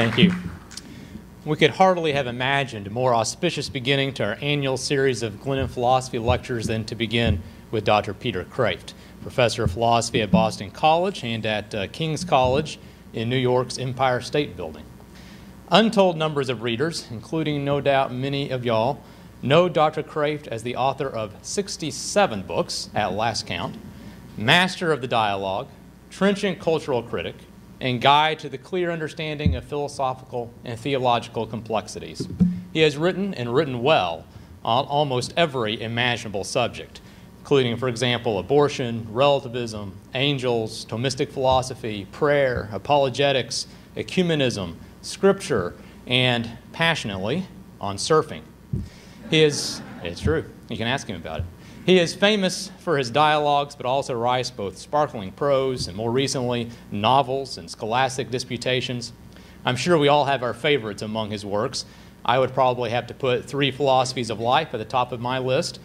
Thank you. We could hardly have imagined a more auspicious beginning to our annual series of Glennon Philosophy lectures than to begin with Dr. Peter Kreeft, professor of philosophy at Boston College and at uh, King's College in New York's Empire State Building. Untold numbers of readers, including no doubt many of y'all, know Dr. Kreeft as the author of 67 books at last count, master of the dialogue, trenchant cultural critic, and guide to the clear understanding of philosophical and theological complexities. He has written and written well on almost every imaginable subject, including, for example, abortion, relativism, angels, Thomistic philosophy, prayer, apologetics, ecumenism, scripture, and passionately on surfing. He is, it's true, you can ask him about it. He is famous for his dialogues, but also writes both sparkling prose and more recently novels and scholastic disputations. I'm sure we all have our favorites among his works. I would probably have to put Three Philosophies of Life at the top of my list,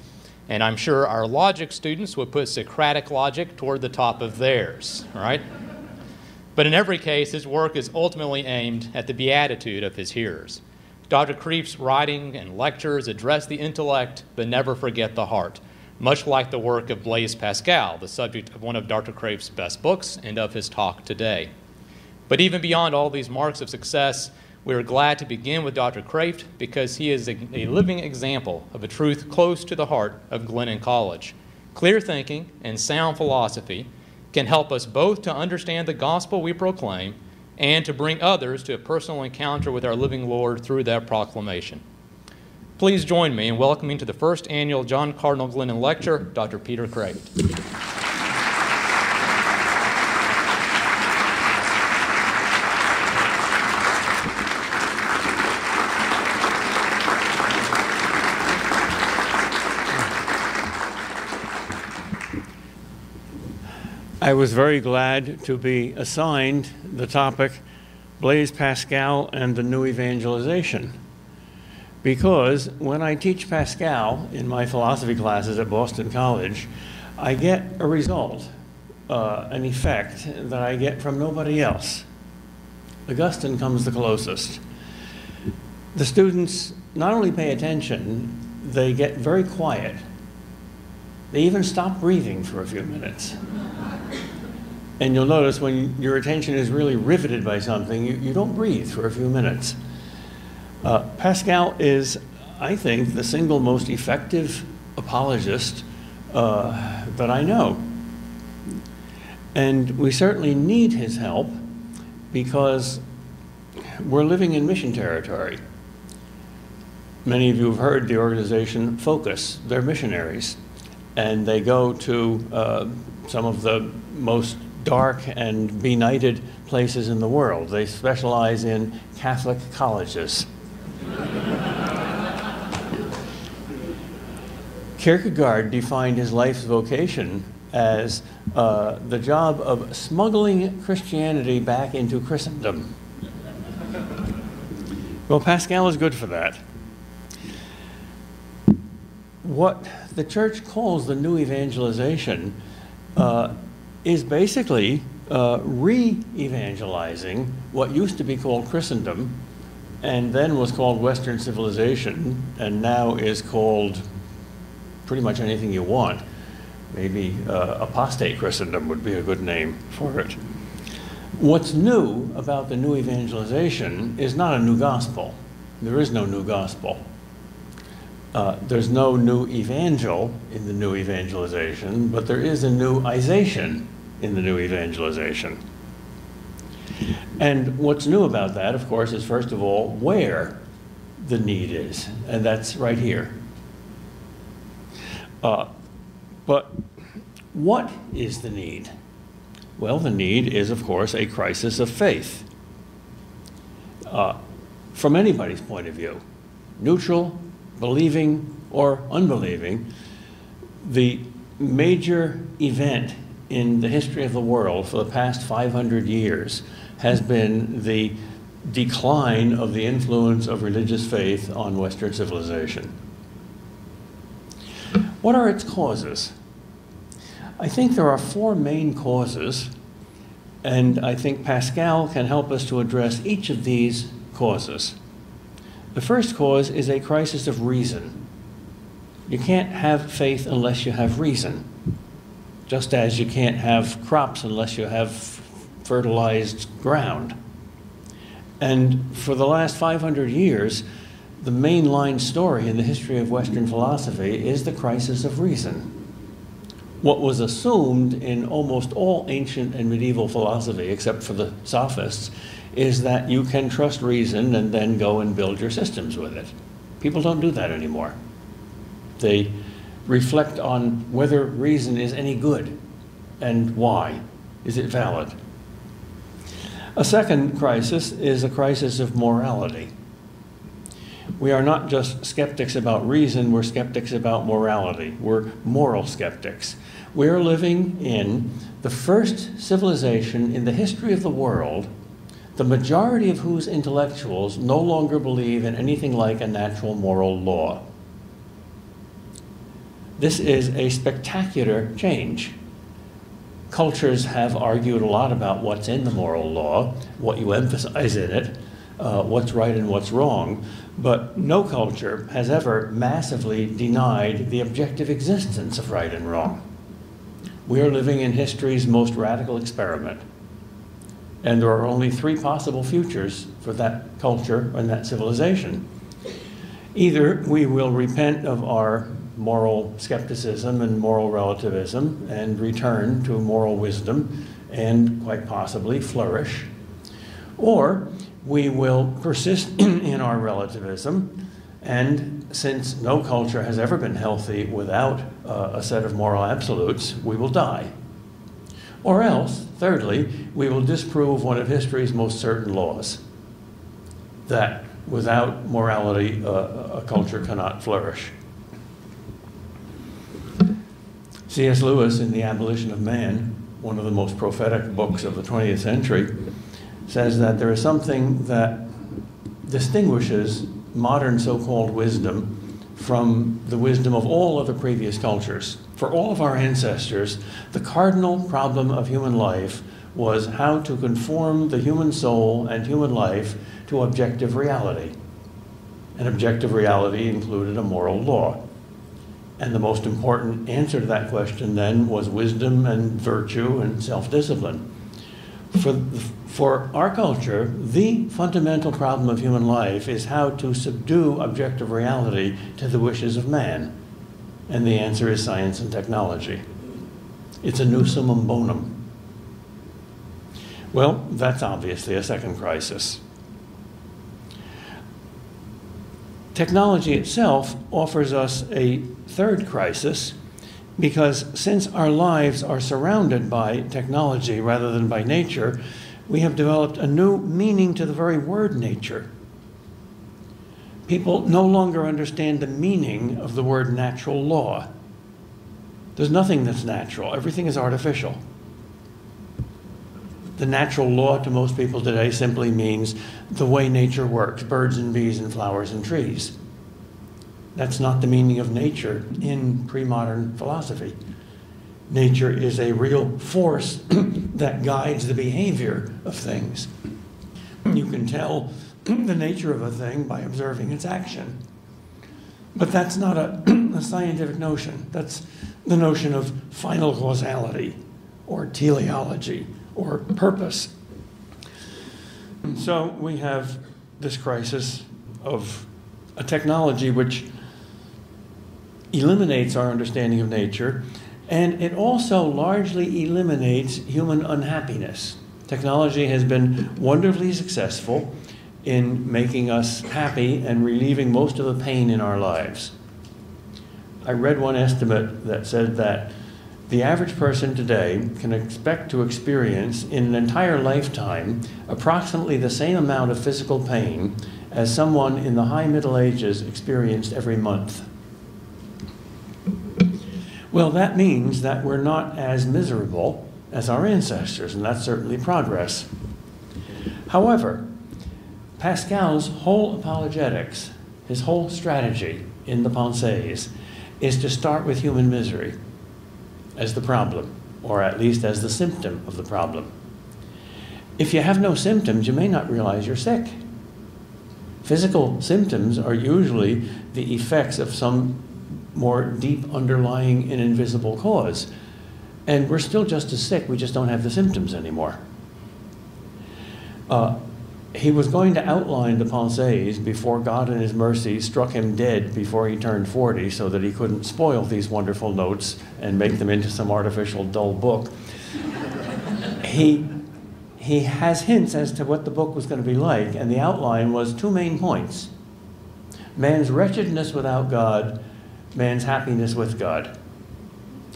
and I'm sure our logic students would put Socratic logic toward the top of theirs, right? But in every case, his work is ultimately aimed at the beatitude of his hearers. Dr. Kreeft's writing and lectures address the intellect but never forget the heart, much like the work of Blaise Pascal, the subject of one of Dr. Kreeft's best books and of his talk today. But even beyond all these marks of success, we are glad to begin with Dr. Kreeft because he is a, a living example of a truth close to the heart of Glennon College. Clear thinking and sound philosophy can help us both to understand the gospel we proclaim and to bring others to a personal encounter with our living Lord through that proclamation. Please join me in welcoming to the first annual John Cardinal Glennon Lecture, Dr. Peter Kreeft. I was very glad to be assigned the topic Blaise Pascal and the New Evangelization. Because when I teach Pascal in my philosophy classes at Boston College, I get a result, uh, an effect that I get from nobody else. Augustine comes the closest. The students not only pay attention, they get very quiet. They even stop breathing for a few minutes. And you'll notice when your attention is really riveted by something, you, you don't breathe for a few minutes. Uh, Pascal is, I think, the single most effective apologist uh, that I know. And we certainly need his help because we're living in mission territory. Many of you have heard the organization Focus. They're missionaries. And they go to uh, some of the most dark and benighted places in the world. They specialize in Catholic colleges. Kierkegaard defined his life's vocation as uh, the job of smuggling Christianity back into Christendom. Well, Pascal is good for that. What the church calls the new evangelization uh, is basically uh, re evangelizing what used to be called Christendom and then was called Western civilization and now is called pretty much anything you want. Maybe uh, apostate Christendom would be a good name for it. What's new about the new evangelization is not a new gospel. There is no new gospel. Uh, there's no new evangel in the new evangelization, but there is a new ization in the new evangelization. And what's new about that, of course, is first of all where the need is, and that's right here. Uh, but what is the need? Well, the need is, of course, a crisis of faith. Uh, from anybody's point of view, neutral, believing, or unbelieving, the major event in the history of the world for the past 500 years has been the decline of the influence of religious faith on Western civilization. What are its causes? I think there are four main causes, And I think Pascal can help us to address each of these causes. The first cause is a crisis of reason. You can't have faith unless you have reason, just as you can't have crops unless you have fertilized ground. And for the last 500 years, the mainline story in the history of Western philosophy is the crisis of reason. What was assumed in almost all ancient and medieval philosophy, except for the sophists, is that you can trust reason and then go and build your systems with it. People don't do that anymore. They reflect on whether reason is any good and why. Is it valid? A second crisis is a crisis of morality we are not just skeptics about reason, we're skeptics about morality. We're moral skeptics. We're living in the first civilization in the history of the world, the majority of whose intellectuals no longer believe in anything like a natural moral law. This is a spectacular change. Cultures have argued a lot about what's in the moral law, what you emphasize in it, uh, what's right and what's wrong. But no culture has ever massively denied the objective existence of right and wrong. We are living in history's most radical experiment. And there are only three possible futures for that culture and that civilization. Either we will repent of our moral skepticism and moral relativism and return to moral wisdom and quite possibly flourish, or we will persist in our relativism. And since no culture has ever been healthy without uh, a set of moral absolutes, we will die. Or else, thirdly, we will disprove one of history's most certain laws that without morality, uh, a culture cannot flourish. C.S. Lewis, in The Abolition of Man, one of the most prophetic books of the 20th century, says that there is something that distinguishes modern so called wisdom from the wisdom of all other previous cultures. For all of our ancestors, the cardinal problem of human life was how to conform the human soul and human life to objective reality. And objective reality included a moral law. And the most important answer to that question then was wisdom and virtue and self discipline. For for our culture, the fundamental problem of human life is how to subdue objective reality to the wishes of man. And the answer is science and technology. It's a new summum bonum. Well, that's obviously a second crisis. Technology itself offers us a third crisis because since our lives are surrounded by technology rather than by nature, we have developed a new meaning to the very word nature. People no longer understand the meaning of the word natural law. There's nothing that's natural, everything is artificial. The natural law to most people today simply means the way nature works birds and bees and flowers and trees. That's not the meaning of nature in pre modern philosophy. Nature is a real force that guides the behavior of things. You can tell the nature of a thing by observing its action. But that's not a, a, scientific notion. That's the notion of final causality or teleology or purpose. So we have this crisis of a technology which eliminates our understanding of nature and it also largely eliminates human unhappiness. Technology has been wonderfully successful in making us happy and relieving most of the pain in our lives. I read one estimate that said that the average person today can expect to experience in an entire lifetime approximately the same amount of physical pain as someone in the high Middle Ages experienced every month. Well, that means that we're not as miserable as our ancestors, and that's certainly progress. However, Pascal's whole apologetics, his whole strategy in the Pensées, is to start with human misery as the problem, or at least as the symptom of the problem. If you have no symptoms, you may not realize you're sick. Physical symptoms are usually the effects of some more deep underlying and invisible cause. And we're still just as sick, we just don't have the symptoms anymore. Uh, he was going to outline the pensées before God in his mercy struck him dead before he turned 40 so that he couldn't spoil these wonderful notes and make them into some artificial dull book. he, he has hints as to what the book was going to be like, and the outline was two main points man's wretchedness without God, man's happiness with God.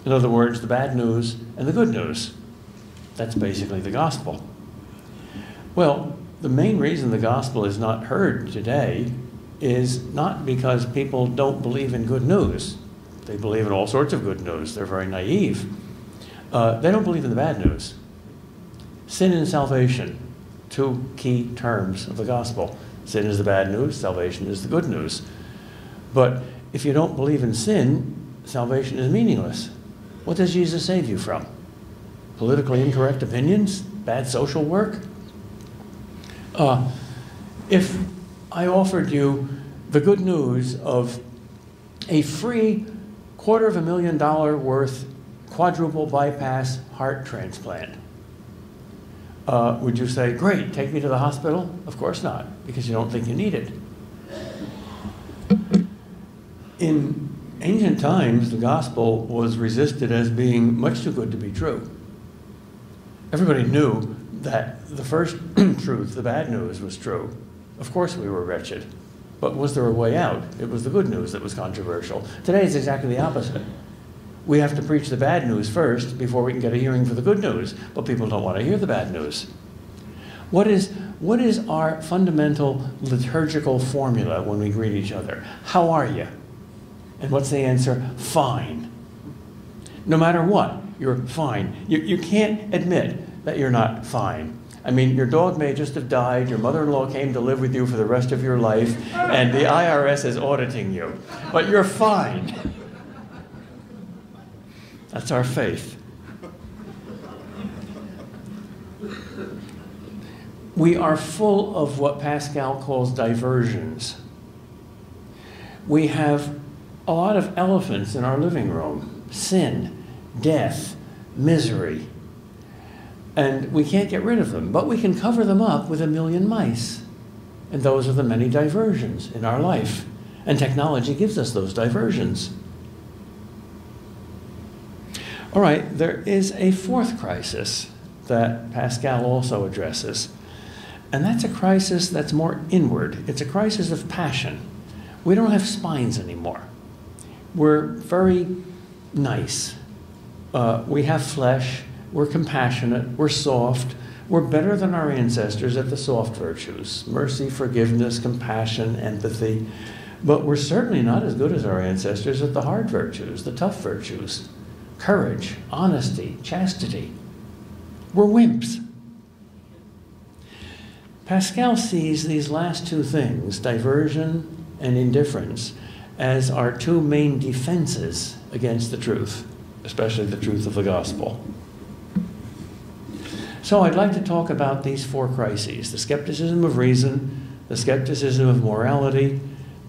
In other words, the bad news and the good news. That's basically the gospel. Well, the main reason the gospel is not heard today is not because people don't believe in good news. They believe in all sorts of good news. They're very naive. Uh, they don't believe in the bad news. Sin and salvation, two key terms of the gospel. Sin is the bad news, salvation is the good news. But if you don't believe in sin, salvation is meaningless. What does Jesus save you from? Politically incorrect opinions? Bad social work? Uh, if I offered you the good news of a free quarter of a million dollar worth quadruple bypass heart transplant, uh, would you say, Great, take me to the hospital? Of course not, because you don't think you need it. In ancient times, the gospel was resisted as being much too good to be true. Everybody knew that the first truth, the bad news, was true. Of course, we were wretched. But was there a way out? It was the good news that was controversial. Today, it's exactly the opposite. We have to preach the bad news first before we can get a hearing for the good news. But people don't want to hear the bad news. What is, what is our fundamental liturgical formula when we greet each other? How are you? And what's the answer? Fine. No matter what, you're fine. You, you can't admit that you're not fine. I mean, your dog may just have died, your mother in law came to live with you for the rest of your life, and the IRS is auditing you. But you're fine. That's our faith. We are full of what Pascal calls diversions. We have a lot of elephants in our living room sin, death, misery, and we can't get rid of them, but we can cover them up with a million mice. And those are the many diversions in our life. And technology gives us those diversions. All right, there is a fourth crisis that Pascal also addresses. And that's a crisis that's more inward. It's a crisis of passion. We don't have spines anymore. We're very nice. Uh, we have flesh we're compassionate, we're soft, we're better than our ancestors at the soft virtues mercy, forgiveness, compassion, empathy. But we're certainly not as good as our ancestors at the hard virtues, the tough virtues courage, honesty, chastity. We're wimps. Pascal sees these last two things, diversion and indifference, as our two main defenses against the truth, especially the truth of the gospel. So I'd like to talk about these four crises the skepticism of reason, the skepticism of morality,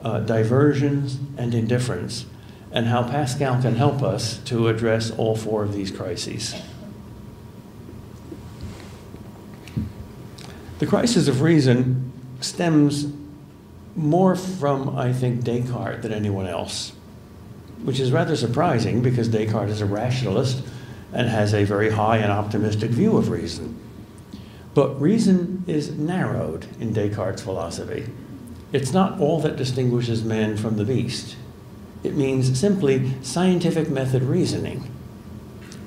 uh, diversions, and indifference, and how Pascal can help us to address all four of these crises. The crisis of reason stems more from, I think, Descartes than anyone else, which is rather surprising because Descartes is a rationalist and has a very high and optimistic view of reason. But reason is narrowed in Descartes' philosophy. It's not all that distinguishes man from the beast. It means simply scientific method reasoning.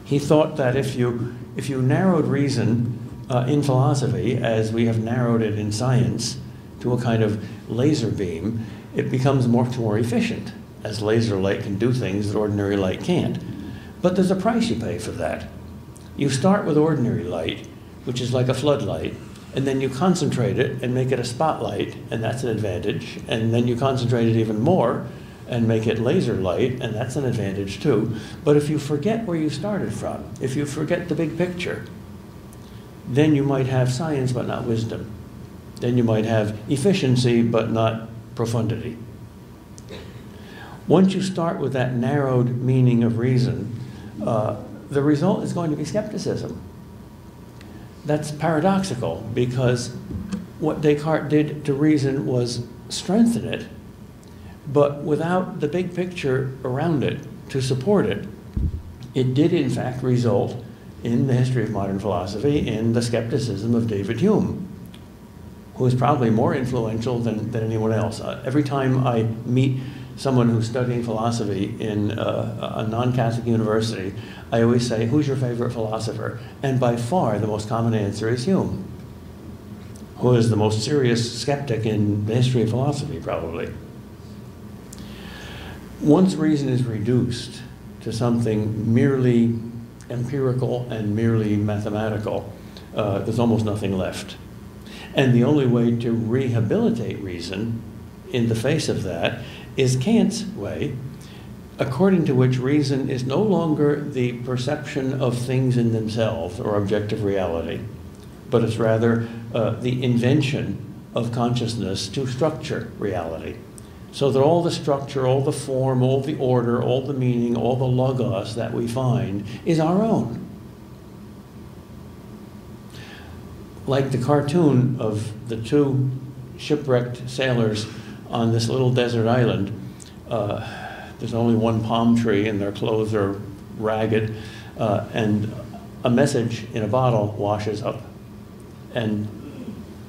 He thought that if you, if you narrowed reason uh, in philosophy, as we have narrowed it in science, to a kind of laser beam, it becomes much more efficient, as laser light can do things that ordinary light can't. But there's a price you pay for that. You start with ordinary light, which is like a floodlight, and then you concentrate it and make it a spotlight, and that's an advantage. And then you concentrate it even more and make it laser light, and that's an advantage too. But if you forget where you started from, if you forget the big picture, then you might have science but not wisdom. Then you might have efficiency but not profundity. Once you start with that narrowed meaning of reason, uh, the result is going to be skepticism. That's paradoxical because what Descartes did to reason was strengthen it, but without the big picture around it to support it, it did in fact result in the history of modern philosophy in the skepticism of David Hume, who is probably more influential than, than anyone else. Uh, every time I meet someone who's studying philosophy in uh, a non Catholic university, I always say, Who's your favorite philosopher? And by far, the most common answer is Hume, who is the most serious skeptic in the history of philosophy, probably. Once reason is reduced to something merely empirical and merely mathematical, uh, there's almost nothing left. And the only way to rehabilitate reason in the face of that is Kant's way, according to which reason is no longer the perception of things in themselves or objective reality, but it's rather uh, the invention of consciousness to structure reality. So that all the structure, all the form, all the order, all the meaning, all the logos that we find is our own. Like the cartoon of the two shipwrecked sailors on this little desert island. Uh, there's only one palm tree, and their clothes are ragged, uh, and a message in a bottle washes up, and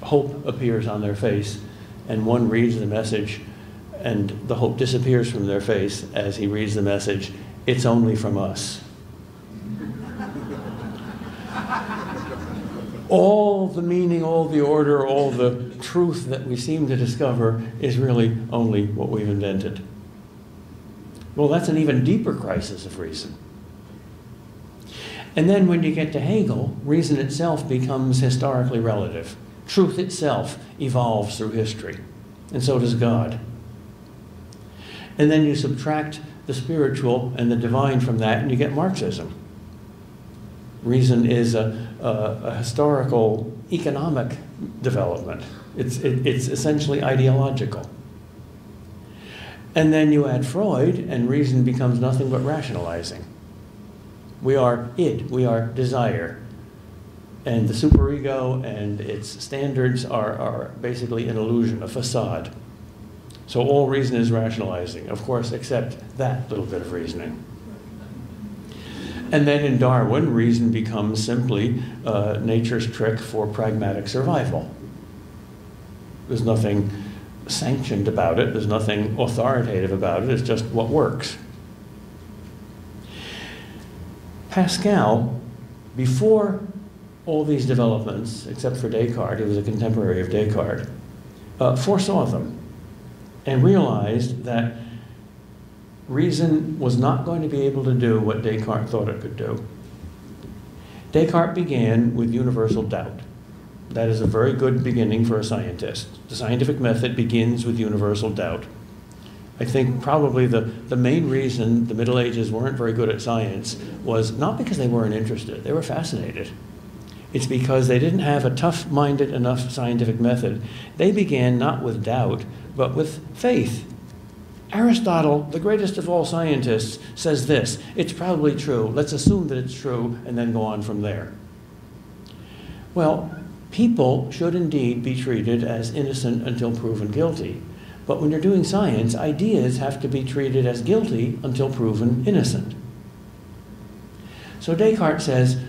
hope appears on their face, and one reads the message, and the hope disappears from their face as he reads the message. It's only from us. All the meaning, all the order, all the truth that we seem to discover is really only what we've invented. Well, that's an even deeper crisis of reason. And then when you get to Hegel, reason itself becomes historically relative. Truth itself evolves through history, and so does God. And then you subtract the spiritual and the divine from that, and you get Marxism. Reason is a, a, a historical economic development. It's, it, it's essentially ideological. And then you add Freud, and reason becomes nothing but rationalizing. We are id, we are desire. And the superego and its standards are, are basically an illusion, a facade. So all reason is rationalizing, of course, except that little bit of reasoning. And then in Darwin, reason becomes simply uh, nature's trick for pragmatic survival. There's nothing sanctioned about it, there's nothing authoritative about it, it's just what works. Pascal, before all these developments, except for Descartes, he was a contemporary of Descartes, uh, foresaw them and realized that reason was not going to be able to do what Descartes thought it could do. Descartes began with universal doubt. That is a very good beginning for a scientist. The scientific method begins with universal doubt. I think probably the, the main reason the Middle Ages weren't very good at science was not because they weren't interested, they were fascinated. It's because they didn't have a tough minded enough scientific method. They began not with doubt, but with faith. Aristotle, the greatest of all scientists, says this it's probably true. Let's assume that it's true and then go on from there. Well, people should indeed be treated as innocent until proven guilty. But when you're doing science, ideas have to be treated as guilty until proven innocent. So Descartes says,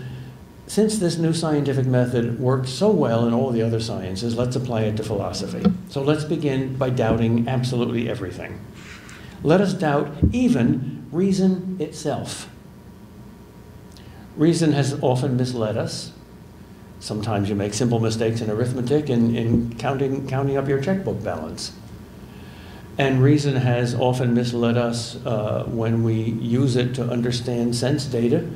since this new scientific method works so well in all the other sciences, let's apply it to philosophy. So let's begin by doubting absolutely everything. Let us doubt even reason itself. Reason has often misled us. Sometimes you make simple mistakes in arithmetic in, in counting, counting up your checkbook balance. And reason has often misled us uh, when we use it to understand sense data.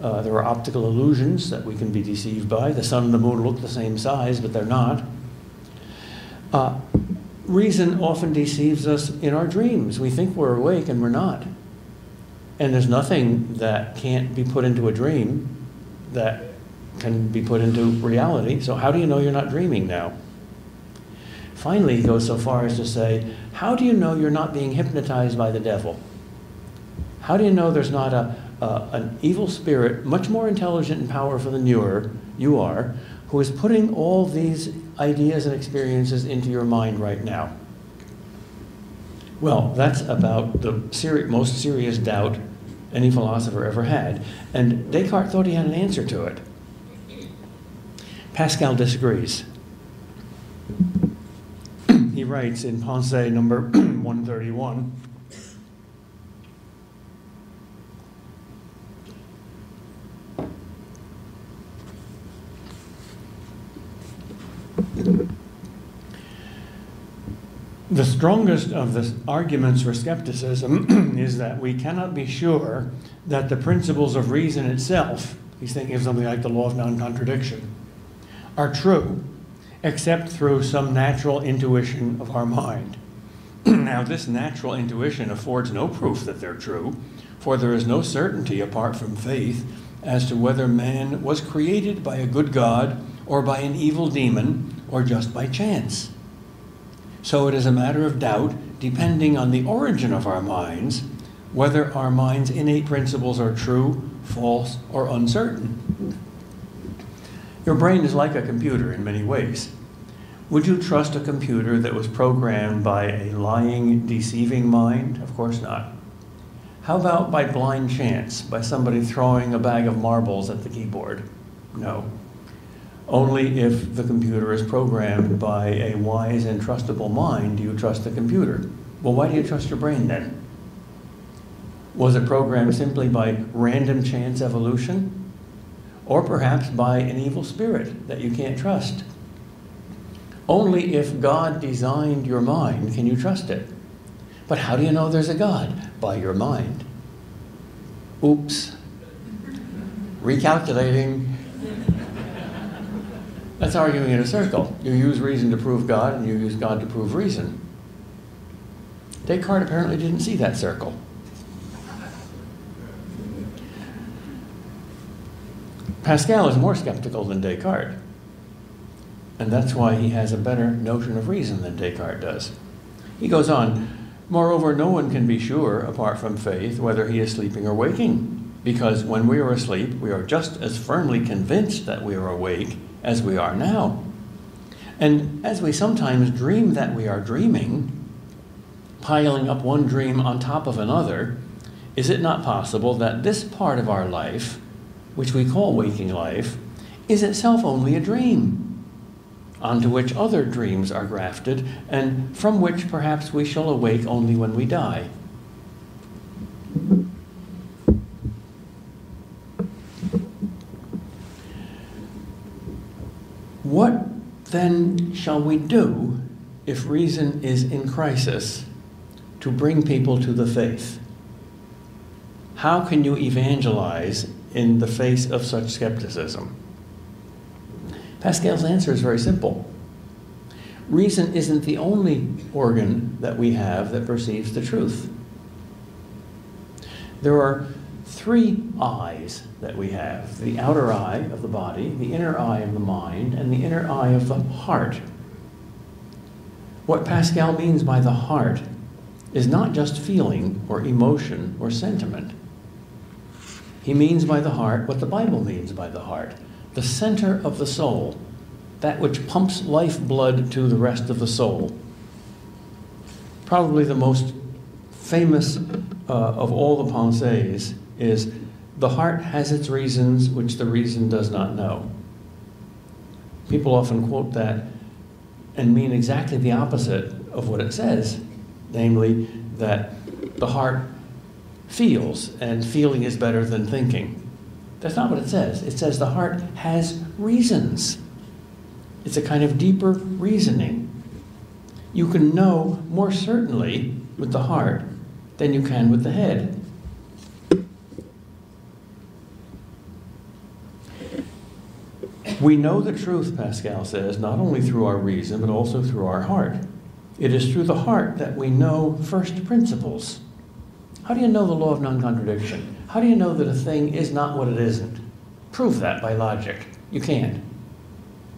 Uh, there are optical illusions that we can be deceived by. The sun and the moon look the same size, but they're not. Uh, reason often deceives us in our dreams. We think we're awake and we're not. And there's nothing that can't be put into a dream that can be put into reality. So, how do you know you're not dreaming now? Finally, he goes so far as to say, How do you know you're not being hypnotized by the devil? How do you know there's not a, a, an evil spirit, much more intelligent and powerful than you are, you are, who is putting all these ideas and experiences into your mind right now? Well, that's about the seri- most serious doubt any philosopher ever had. And Descartes thought he had an answer to it. Pascal disagrees. he writes in Pensée number 131 The strongest of the arguments for skepticism is that we cannot be sure that the principles of reason itself, he's thinking of something like the law of non contradiction, are true, except through some natural intuition of our mind. now, this natural intuition affords no proof that they're true, for there is no certainty apart from faith as to whether man was created by a good God or by an evil demon or just by chance. So it is a matter of doubt, depending on the origin of our minds, whether our mind's innate principles are true, false, or uncertain. Your brain is like a computer in many ways. Would you trust a computer that was programmed by a lying, deceiving mind? Of course not. How about by blind chance, by somebody throwing a bag of marbles at the keyboard? No only if the computer is programmed by a wise and trustable mind do you trust the computer. Well, why do you trust your brain then? Was it programmed simply by random chance evolution? Or perhaps by an evil spirit that you can't trust? Only if God designed your mind can you trust it. But how do you know there's a God? By your mind. Oops. Recalculating. That's arguing in a circle. You use reason to prove God, and you use God to prove reason. Descartes apparently didn't see that circle. Pascal is more skeptical than Descartes. And that's why he has a better notion of reason than Descartes does. He goes on, Moreover, no one can be sure, apart from faith, whether he is sleeping or waking, because when we are asleep, we are just as firmly convinced that we are awake as we are now. And as we sometimes dream that we are dreaming, piling up one dream on top of another, is it not possible that this part of our life, which we call waking life, is itself only a dream, onto which other dreams are grafted, and from which perhaps we shall awake only when we die? What then shall we do if reason is in crisis to bring people to the faith? How can you evangelize in the face of such skepticism? Pascal's answer is very simple. Reason isn't the only organ that we have that perceives the truth. There are three eyes that we have the outer eye of the body, the inner eye of the mind, and the inner eye of the heart. What Pascal means by the heart is not just feeling or emotion or sentiment. He means by the heart what the Bible means by the heart the center of the soul, that which pumps life blood to the rest of the soul. Probably the most famous uh, of all the pensées is the heart has its reasons which the reason does not know. People often quote that and mean exactly the opposite of what it says, namely, that the heart feels and feeling is better than thinking. That's not what it says. It says the heart has reasons. It's a kind of deeper reasoning. You can know more certainly with the heart than you can with the head. We know the truth, Pascal says, not only through our reason, but also through our heart. It is through the heart that we know first principles. How do you know the law of non contradiction? How do you know that a thing is not what it isn't? Prove that by logic. You can't.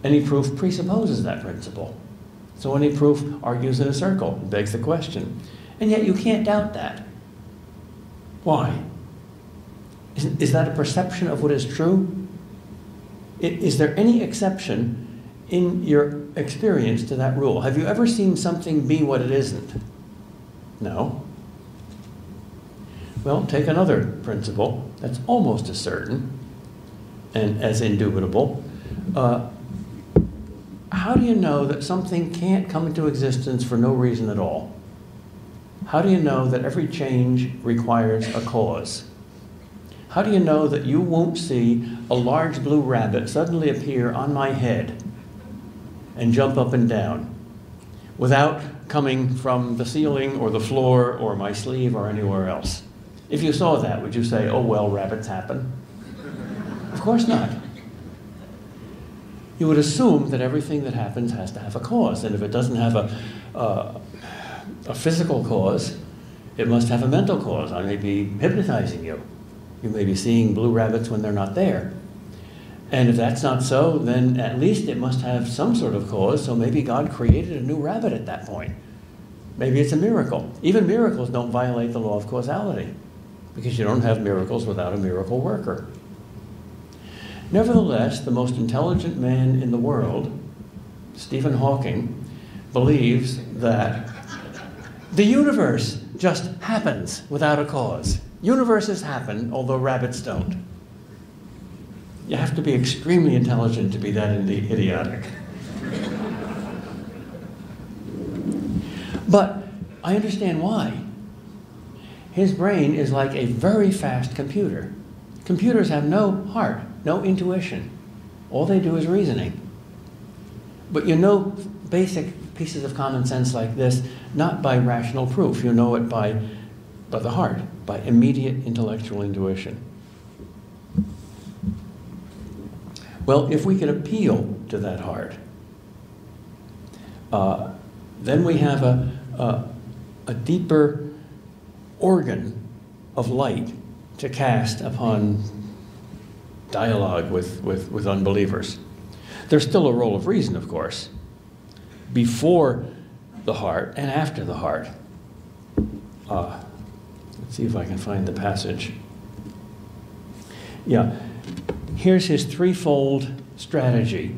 Any proof presupposes that principle. So any proof argues in a circle, begs the question. And yet you can't doubt that. Why? Is, is that a perception of what is true? Is there any exception in your experience to that rule? Have you ever seen something be what it isn't? No. Well, take another principle that's almost as certain and as indubitable. Uh, how do you know that something can't come into existence for no reason at all? How do you know that every change requires a cause? How do you know that you won't see a large blue rabbit suddenly appear on my head and jump up and down without coming from the ceiling or the floor or my sleeve or anywhere else? If you saw that, would you say, oh, well, rabbits happen? Of course not. You would assume that everything that happens has to have a cause, and if it doesn't have a, a physical cause, it must have a mental cause. I may be hypnotizing you. You may be seeing blue rabbits when they're not there. And if that's not so, then at least it must have some sort of cause, so maybe God created a new rabbit at that point. Maybe it's a miracle. Even miracles don't violate the law of causality, because you don't have miracles without a miracle worker. Nevertheless, the most intelligent man in the world, Stephen Hawking, believes that the universe just happens without a cause. Universes happen, although rabbits don't. You have to be extremely intelligent to be that idiotic. but I understand why. His brain is like a very fast computer. Computers have no heart, no intuition. All they do is reasoning. But you know basic pieces of common sense like this not by rational proof. You know it by, by the heart, by immediate intellectual intuition. Well, if we can appeal to that heart, uh, then we have a, a, a deeper organ of light to cast upon dialogue with, with, with unbelievers. There's still a role of reason, of course, before the heart and after the heart. Uh, let's see if I can find the passage. Yeah, here's his threefold strategy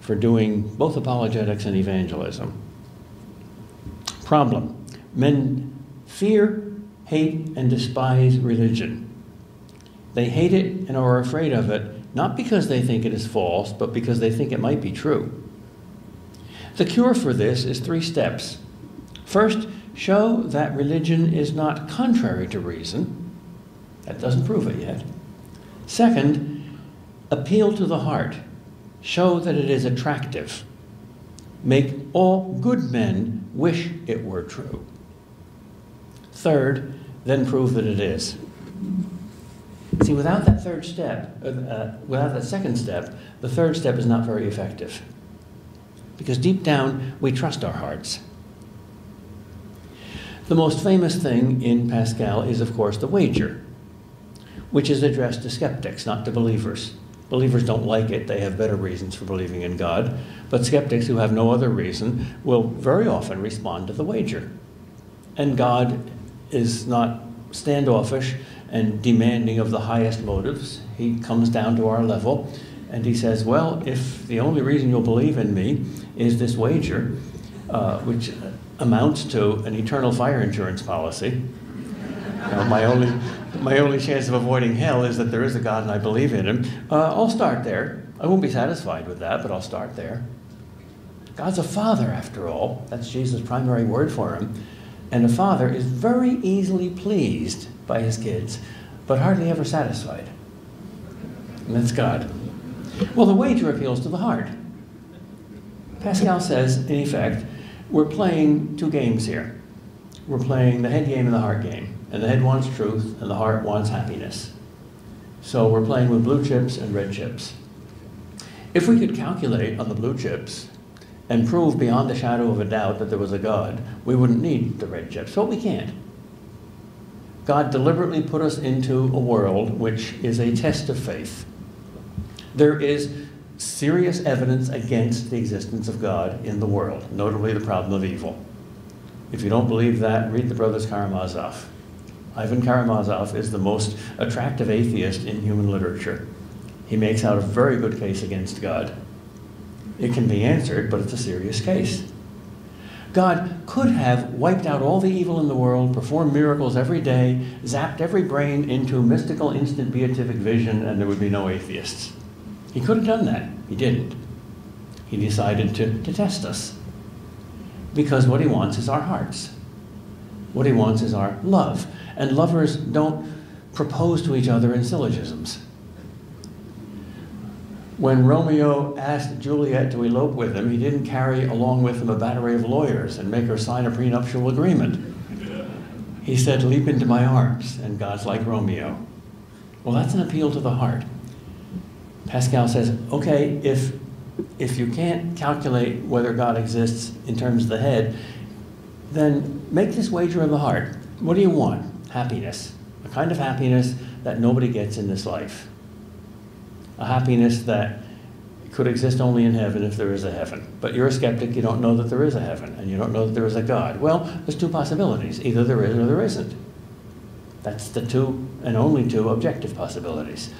for doing both apologetics and evangelism. Problem men fear hate and despise religion. They hate it and are afraid of it, not because they think it is false, but because they think it might be true. The cure for this is three steps. First, show that religion is not contrary to reason. That doesn't prove it yet. Second, appeal to the heart. Show that it is attractive. Make all good men wish it were true. Third, then prove that it is. See, without that third step, uh, uh, without that second step, the third step is not very effective. Because deep down, we trust our hearts. The most famous thing in Pascal is, of course, the wager, which is addressed to skeptics, not to believers. Believers don't like it, they have better reasons for believing in God. But skeptics who have no other reason will very often respond to the wager. And God is not standoffish and demanding of the highest motives. He comes down to our level and he says, Well, if the only reason you'll believe in me is this wager, uh, which amounts to an eternal fire insurance policy, my, only, my only chance of avoiding hell is that there is a God and I believe in him. Uh, I'll start there. I won't be satisfied with that, but I'll start there. God's a father, after all. That's Jesus' primary word for him. And a father is very easily pleased by his kids, but hardly ever satisfied. And that's God. Well, the wager appeals to the heart. Pascal says, in effect, we're playing two games here. We're playing the head game and the heart game. And the head wants truth, and the heart wants happiness. So we're playing with blue chips and red chips. If we could calculate on the blue chips and prove beyond the shadow of a doubt that there was a God, we wouldn't need the red chips, but we can't. God deliberately put us into a world which is a test of faith. There is serious evidence against the existence of God in the world, notably the problem of evil. If you don't believe that, read the Brothers Karamazov. Ivan Karamazov is the most attractive atheist in human literature. He makes out a very good case against God. It can be answered, but it's a serious case. God could have wiped out all the evil in the world, performed miracles every day, zapped every brain into mystical instant beatific vision, and there would be no atheists. He could have done that. He didn't. He decided to, to test us. Because what he wants is our hearts. What he wants is our love. And lovers don't propose to each other in syllogisms. When Romeo asked Juliet to elope with him, he didn't carry along with him a battery of lawyers and make her sign a prenuptial agreement. He said, Leap into my arms, and God's like Romeo. Well, that's an appeal to the heart. Pascal says, okay, if, if you can't calculate whether God exists in terms of the head, then make this wager of the heart. What do you want? Happiness. A kind of happiness that nobody gets in this life a happiness that could exist only in heaven if there is a heaven. But you're a skeptic, you don't know that there is a heaven, and you don't know that there is a God. Well, there's two possibilities either there is or there isn't. That's the two and only two objective possibilities.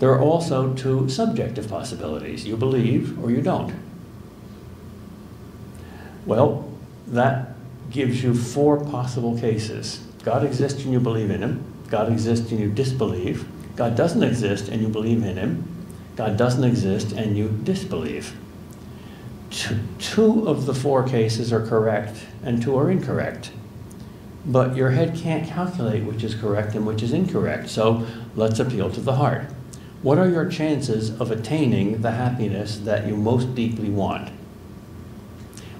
There are also two subjective possibilities you believe or you don't. Well, that gives you four possible cases God exists and you believe in Him, God exists and you disbelieve, God doesn't exist and you believe in him. God doesn't exist and you disbelieve. Two of the four cases are correct and two are incorrect. But your head can't calculate which is correct and which is incorrect. So let's appeal to the heart. What are your chances of attaining the happiness that you most deeply want?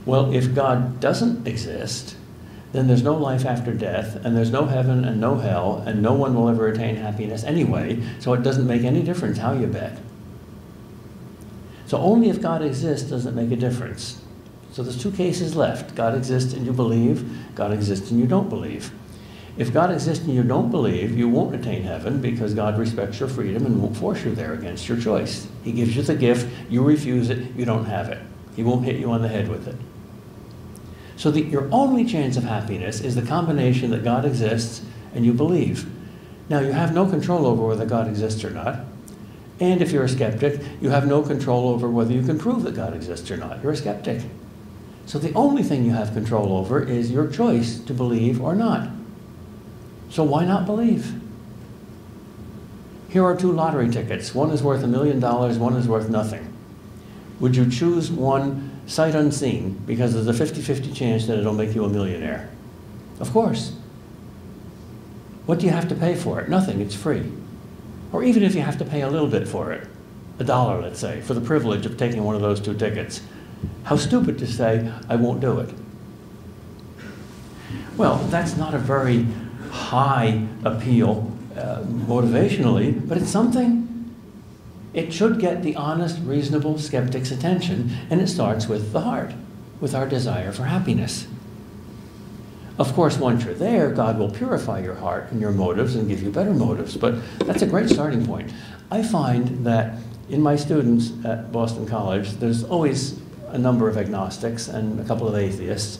Well, if God doesn't exist, then there's no life after death, and there's no heaven and no hell, and no one will ever attain happiness anyway, so it doesn't make any difference how you bet. So only if God exists does it make a difference. So there's two cases left God exists and you believe, God exists and you don't believe. If God exists and you don't believe, you won't attain heaven because God respects your freedom and won't force you there against your choice. He gives you the gift, you refuse it, you don't have it. He won't hit you on the head with it. So the, your only chance of happiness is the combination that God exists and you believe. Now, you have no control over whether God exists or not. And if you're a skeptic, you have no control over whether you can prove that God exists or not. You're a skeptic. So the only thing you have control over is your choice to believe or not. So why not believe? Here are two lottery tickets. One is worth a million dollars, one is worth nothing. Would you choose one sight unseen because there's a 50 50 chance that it'll make you a millionaire. Of course. What do you have to pay for it? Nothing, it's free. Or even if you have to pay a little bit for it, a dollar, let's say, for the privilege of taking one of those two tickets. How stupid to say, I won't do it. Well, that's not a very high appeal uh, motivationally, but it's something. It should get the honest, reasonable skeptic's attention, and it starts with the heart, with our desire for happiness. Of course, once you're there, God will purify your heart and your motives and give you better motives, but that's a great starting point. I find that in my students at Boston College, there's always a number of agnostics and a couple of atheists,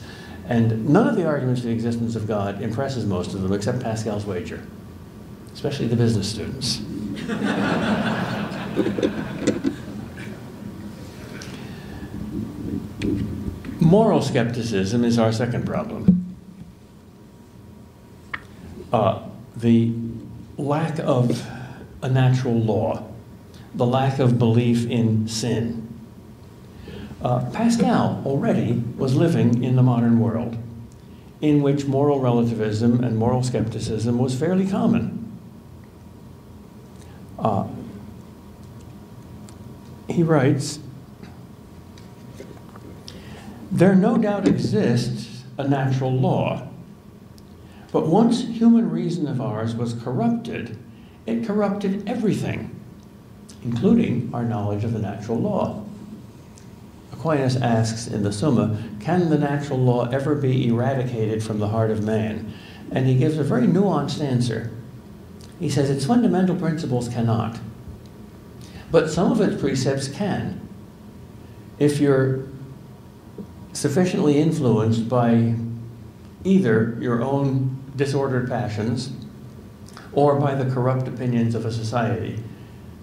and none of the arguments for the existence of God impresses most of them except Pascal's wager, especially the business students. Moral skepticism is our second problem. Uh, the lack of a natural law, the lack of belief in sin. Uh, Pascal already was living in the modern world in which moral relativism and moral skepticism was fairly common. Uh, he writes, There no doubt exists a natural law, but once human reason of ours was corrupted, it corrupted everything, including our knowledge of the natural law. Aquinas asks in the Summa, Can the natural law ever be eradicated from the heart of man? And he gives a very nuanced answer. He says its fundamental principles cannot But some of its precepts can. If you're sufficiently influenced by either your own disordered passions or by the corrupt opinions of a society.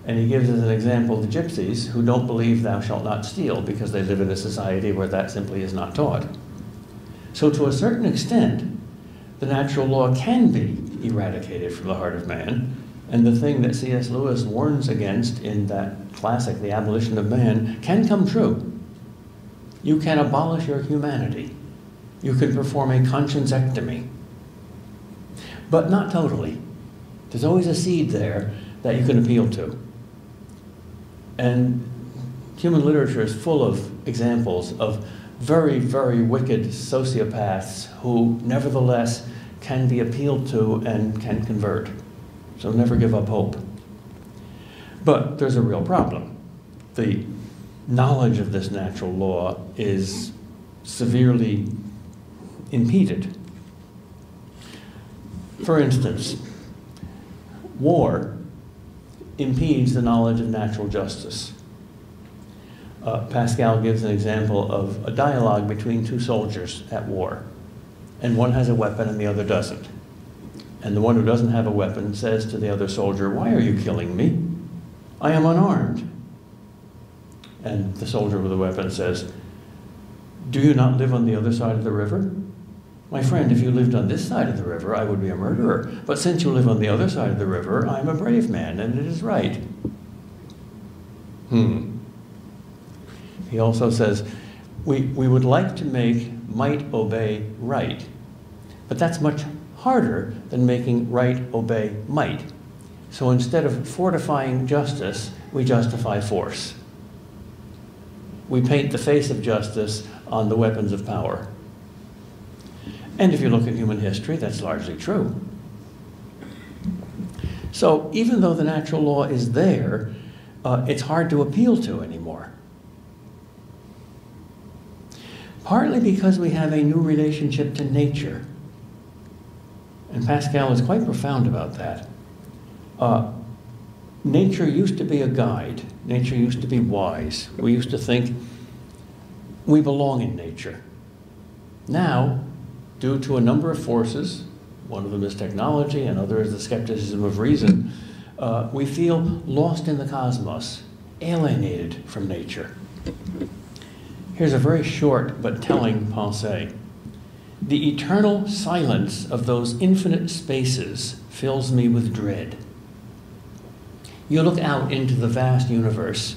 And he gives as an example the gypsies who don't believe thou shalt not steal because they live in a society where that simply is not taught. So, to a certain extent, the natural law can be eradicated from the heart of man. And the thing that C.S. Lewis warns against in that classic, The Abolition of Man, can come true. You can abolish your humanity. You can perform a conscience-ectomy. But not totally. There's always a seed there that you can appeal to. And human literature is full of examples of very, very wicked sociopaths who nevertheless can be appealed to and can convert. So never give up hope. But there's a real problem. The knowledge of this natural law is severely impeded. For instance, war impedes the knowledge of natural justice. Uh, Pascal gives an example of a dialogue between two soldiers at war, and one has a weapon and the other doesn't. And the one who doesn't have a weapon says to the other soldier, Why are you killing me? I am unarmed. And the soldier with the weapon says, Do you not live on the other side of the river? My friend, if you lived on this side of the river, I would be a murderer. But since you live on the other side of the river, I am a brave man, and it is right. Hmm. He also says, we, we would like to make might obey right, but that's much harder than making right obey might. So instead of fortifying justice, we justify force. We paint the face of justice on the weapons of power. And if you look at human history, that's largely true. So even though the natural law is there, uh, it's hard to appeal to anymore. Partly because we have a new relationship to nature. And Pascal is quite profound about that. Uh, nature used to be a guide. Nature used to be wise. We used to think we belong in nature. Now, due to a number of forces, one of them is technology, another is the skepticism of reason, uh, we feel lost in the cosmos, alienated from nature. Here's a very short but telling pensée. The eternal silence of those infinite spaces fills me with dread. You look out into the vast universe,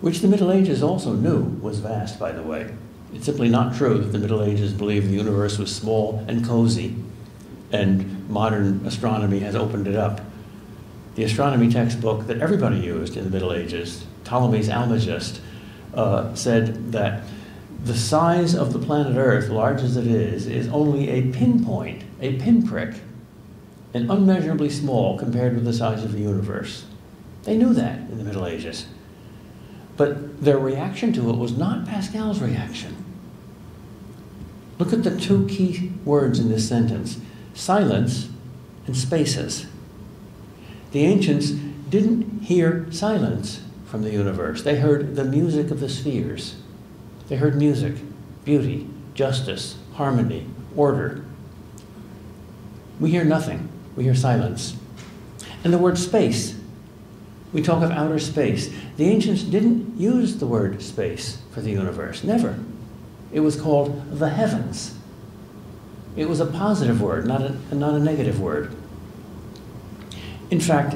which the Middle Ages also knew was vast, by the way. It's simply not true that the Middle Ages believed the universe was small and cozy, and modern astronomy has opened it up. The astronomy textbook that everybody used in the Middle Ages, Ptolemy's Almagest, uh, said that the size of the planet Earth, large as it is, is only a pinpoint, a pinprick, and unmeasurably small compared with the size of the universe. They knew that in the Middle Ages. But their reaction to it was not Pascal's reaction. Look at the two key words in this sentence silence and spaces. The ancients didn't hear silence from the universe, they heard the music of the spheres. They heard music, beauty, justice, harmony, order. We hear nothing, we hear silence. And the word space, we talk of outer space. The ancients didn't use the word space for the universe, never. It was called the heavens. It was a positive word, not a, not a negative word. In fact,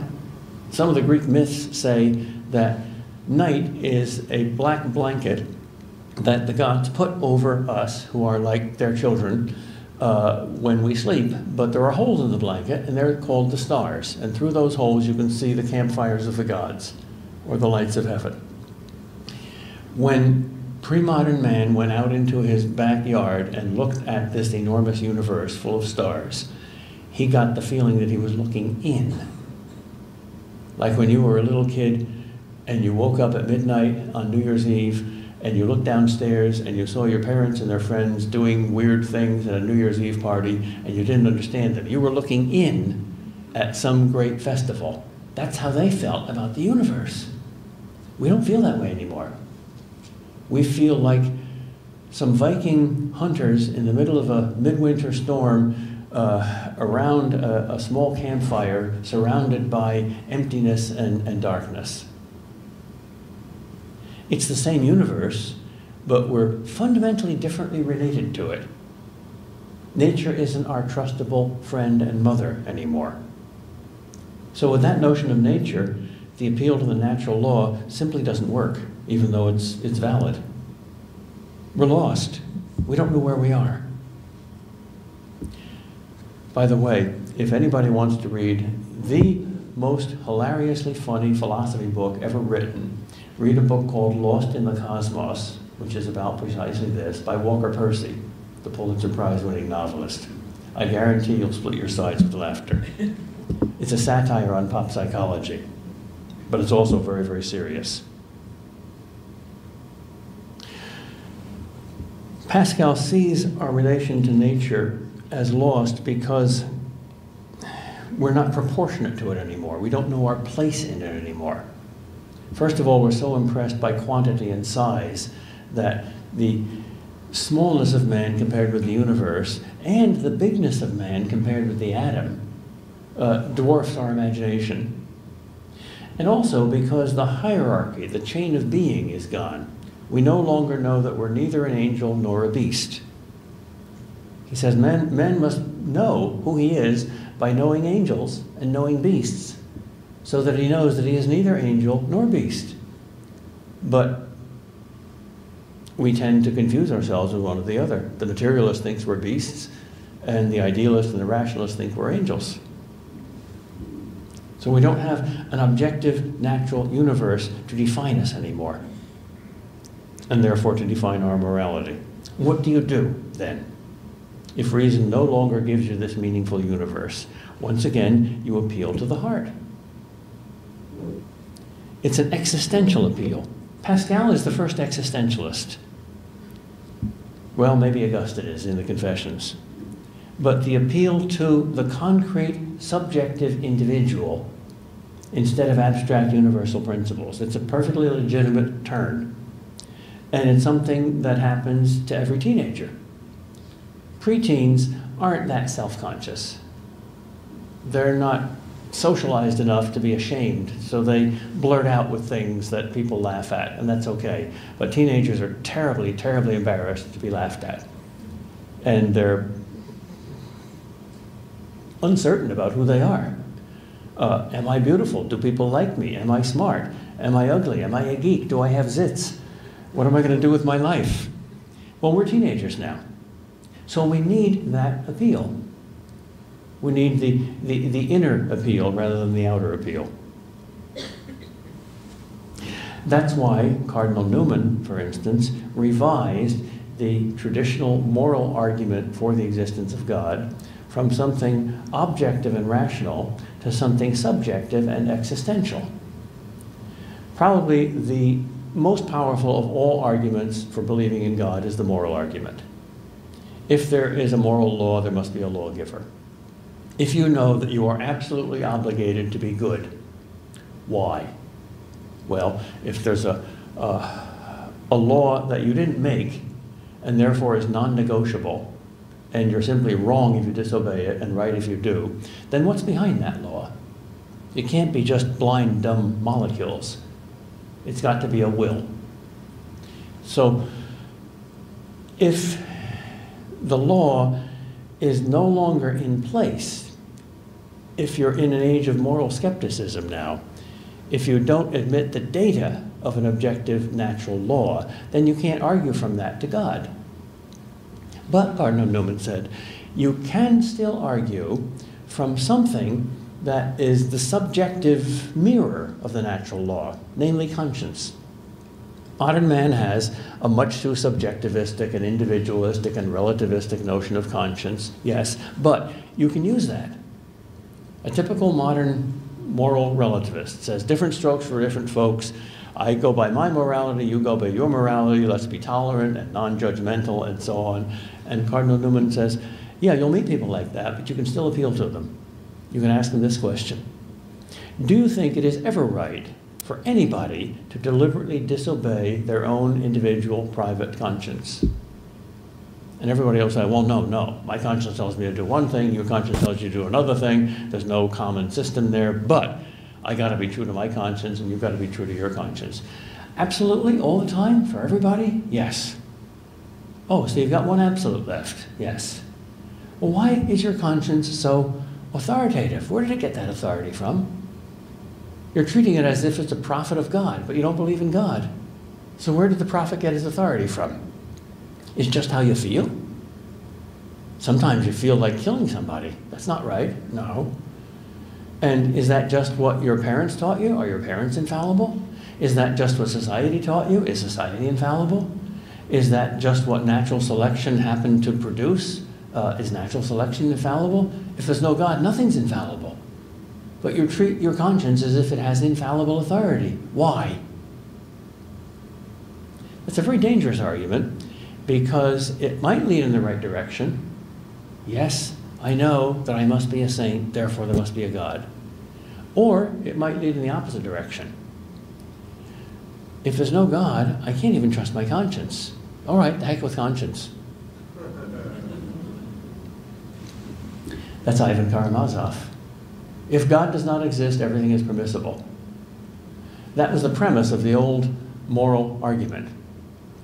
some of the Greek myths say that night is a black blanket that the gods put over us, who are like their children, uh, when we sleep. But there are holes in the blanket, and they're called the stars. And through those holes, you can see the campfires of the gods, or the lights of heaven. When pre modern man went out into his backyard and looked at this enormous universe full of stars, he got the feeling that he was looking in. Like when you were a little kid and you woke up at midnight on New Year's Eve and you looked downstairs and you saw your parents and their friends doing weird things at a New Year's Eve party and you didn't understand them. You were looking in at some great festival. That's how they felt about the universe. We don't feel that way anymore. We feel like some Viking hunters in the middle of a midwinter storm uh, around a, a, small campfire surrounded by emptiness and, and darkness. It's the same universe, but we're fundamentally differently related to it. Nature isn't our trustable friend and mother anymore. So, with that notion of nature, the appeal to the natural law simply doesn't work, even though it's, it's valid. We're lost. We don't know where we are. By the way, if anybody wants to read the most hilariously funny philosophy book ever written, read a book called Lost in the Cosmos, which is about precisely this, by Walker Percy, the Pulitzer Prize winning novelist. I guarantee you'll split your sides with laughter. It's a satire on pop psychology, but it's also very, very serious. Pascal sees our relation to nature as lost because we're not proportionate to it anymore. We don't know our place in it anymore. First of all, we're so impressed by quantity and size that the smallness of man compared with the universe and the bigness of man compared with the atom uh, dwarfs our imagination. And also because the hierarchy, the chain of being is gone. We no longer know that we're neither an angel nor a beast. He says men, men must know who he is by knowing angels and knowing beasts, so that he knows that he is neither angel nor beast. But we tend to confuse ourselves with one or the other. The materialist thinks we're beasts, and the idealist and the rationalist think we're angels. So we don't have an objective natural universe to define us anymore, and mm-hmm. therefore to define our morality. What do you do then? If reason no longer gives you this meaningful universe, once again, you appeal to the heart. It's an existential appeal. Pascal is the first existentialist. Well, maybe Augustine is in the Confessions. But the appeal to the concrete, subjective individual instead of abstract universal principles. It's a perfectly legitimate turn. And it's something that happens to every teenager. Preteens aren't that self conscious. They're not socialized enough to be ashamed, so they blurt out with things that people laugh at, and that's okay. But teenagers are terribly, terribly embarrassed to be laughed at. And they're uncertain about who they are. Uh, am I beautiful? Do people like me? Am I smart? Am I ugly? Am I a geek? Do I have zits? What am I going to do with my life? Well, we're teenagers now. So we need that appeal. We need the, the, the inner appeal rather than the outer appeal. That's why Cardinal Newman, for instance, revised the traditional moral argument for the existence of God from something objective and rational to something subjective and existential. Probably the most powerful of all arguments for believing in God is the moral argument. If there is a moral law, there must be a lawgiver. If you know that you are absolutely obligated to be good, why? Well, if there's a, a, a law that you didn't make and therefore is non negotiable, and you're simply wrong if you disobey it and right if you do, then what's behind that law? It can't be just blind, dumb molecules. It's got to be a will. So, if the law is no longer in place, if you're in an age of moral skepticism now, if you don't admit the data of an objective natural law, then you can't argue from that to God. But, Cardinal Newman said, you can still argue from something that is the subjective mirror of the natural law, namely conscience. Modern man has a much too subjectivistic and individualistic and relativistic notion of conscience, yes, but you can use that. A typical modern moral relativist says different strokes for different folks. I go by my morality, you go by your morality, let's be tolerant and non judgmental and so on. And Cardinal Newman says, yeah, you'll meet people like that, but you can still appeal to them. You can ask them this question Do you think it is ever right for anybody to deliberately disobey their own individual private conscience. And everybody else say, well, no, no. My conscience tells me to do one thing, your conscience tells you to do another thing. There's no common system there, but I got to be true to my conscience and you've got to be true to your conscience. Absolutely, all the time, for everybody? Yes. Oh, so you've got one absolute left? Yes. Well, why is your conscience so authoritative? Where did it get that authority from? You're treating it as if it's a prophet of God, but you don't believe in God. So where did the prophet get his authority from? Is just how you feel? Sometimes you feel like killing somebody. That's not right. No. And is that just what your parents taught you? Are your parents infallible? Is that just what society taught you? Is society infallible? Is that just what natural selection happened to produce? Uh, is natural selection infallible? If there's no God, nothing's infallible. But you treat your conscience as if it has infallible authority. Why? It's a very dangerous argument because it might lead in the right direction. Yes, I know that I must be a saint, therefore there must be a God. Or it might lead in the opposite direction. If there's no God, I can't even trust my conscience. All right, the heck with conscience. That's Ivan Karamazov. If God does not exist, everything is permissible. That was the premise of the old moral argument.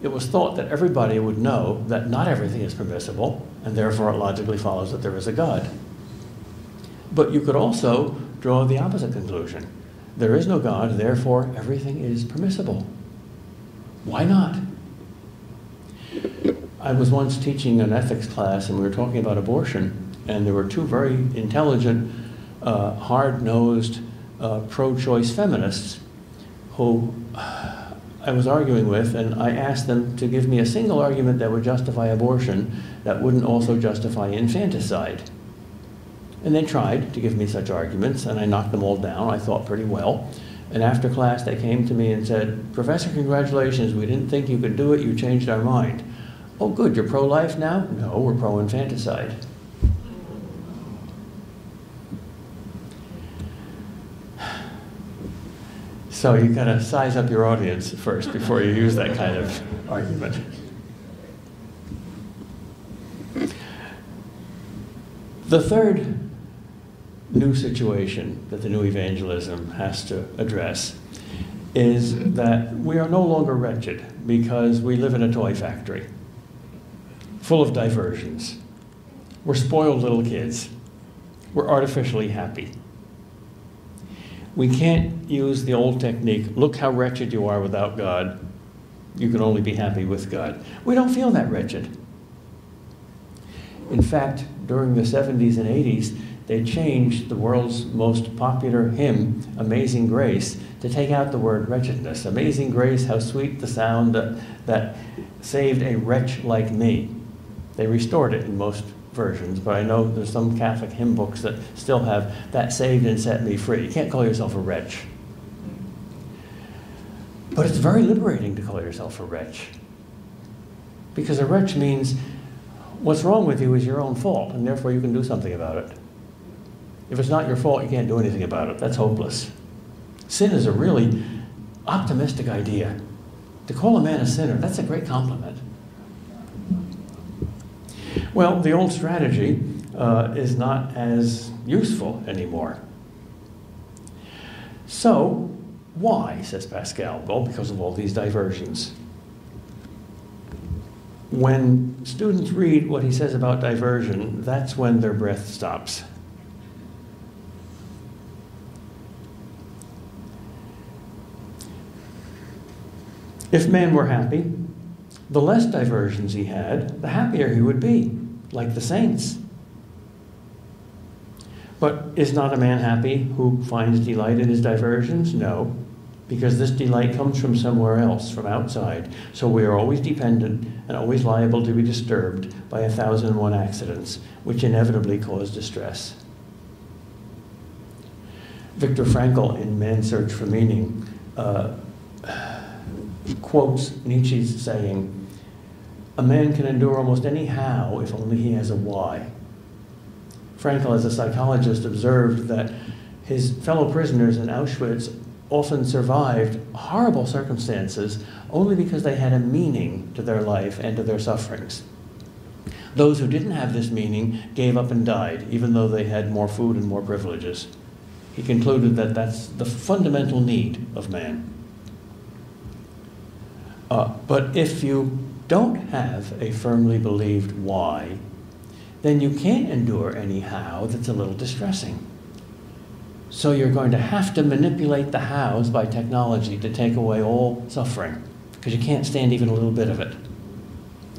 It was thought that everybody would know that not everything is permissible, and therefore it logically follows that there is a God. But you could also draw the opposite conclusion. There is no God, therefore everything is permissible. Why not? I was once teaching an ethics class and we were talking about abortion, and there were two very intelligent, uh, hard nosed, uh, pro choice feminists who I was arguing with, and I asked them to give me a single argument that would justify abortion that wouldn't also justify infanticide. And they tried to give me such arguments, and I knocked them all down, I thought pretty well. And after class, they came to me and said, Professor, congratulations, we didn't think you could do it, you changed our mind. Oh, good, you're pro life now? No, we're pro infanticide. So you've got to size up your audience first before you use that kind of argument. The third new situation that the new evangelism has to address is that we are no longer wretched because we live in a toy factory full of diversions. We're spoiled little kids. We're artificially happy. We can't use the old technique look how wretched you are without God. You can only be happy with God. We don't feel that wretched. In fact, during the 70s and 80s, they changed the world's most popular hymn, Amazing Grace, to take out the word wretchedness. Amazing Grace, how sweet the sound that, that saved a wretch like me. They restored it in most versions, but I know there's some Catholic hymn books that still have that saved and set me free. You can't call yourself a wretch. But it's very liberating to call yourself a wretch. Because a wretch means what's wrong with you is your own fault, and therefore you can do something about it. If it's not your fault, you can't do anything about it. That's hopeless. Sin is a really optimistic idea. To call a man a sinner, that's a great compliment. Well, the old strategy uh, is not as useful anymore. So, why, says Pascal? Well, because of all these diversions. When students read what he says about diversion, that's when their breath stops. If man were happy, the less diversions he had, the happier he would be, like the saints. But is not a man happy who finds delight in his diversions? No, because this delight comes from somewhere else, from outside. So we are always dependent and always liable to be disturbed by a thousand and one accidents, which inevitably cause distress. Viktor Frankl, in Man's Search for Meaning, uh, quotes Nietzsche's saying, A man can endure almost any how if only he has a why. Frankl, as a psychologist, observed that his fellow prisoners in Auschwitz often survived horrible circumstances only because they had a meaning to their life and to their sufferings. Those who didn't have this meaning gave up and died, even though they had more food and more privileges. He concluded that that's the fundamental need of man. Uh, but if you don't have a firmly believed why, then you can't endure any how that's a little distressing. So you're going to have to manipulate the hows by technology to take away all suffering, because you can't stand even a little bit of it.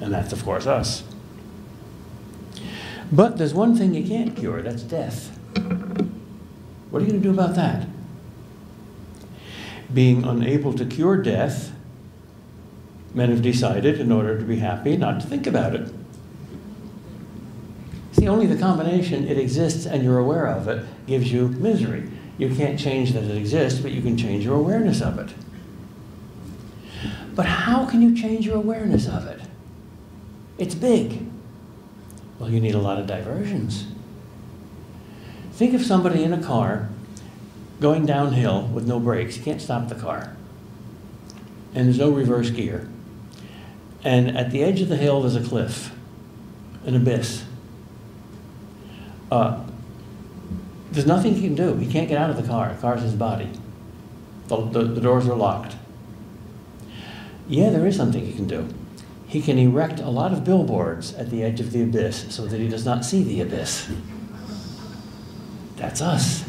And that's, of course, us. But there's one thing you can't cure that's death. What are you going to do about that? Being unable to cure death, men have decided, in order to be happy, not to think about it. See, only the combination, it exists and you're aware of it, gives you misery. You can't change that it exists, but you can change your awareness of it. But how can you change your awareness of it? It's big. Well, you need a lot of diversions. Think of somebody in a car going downhill with no brakes. You can't stop the car. And there's no reverse gear. And at the edge of the hill, there's a cliff, an abyss. Uh, there's nothing he can do. He can't get out of the car. The car's his body. The, the, the doors are locked. Yeah, there is something he can do. He can erect a lot of billboards at the edge of the abyss so that he does not see the abyss. That's us.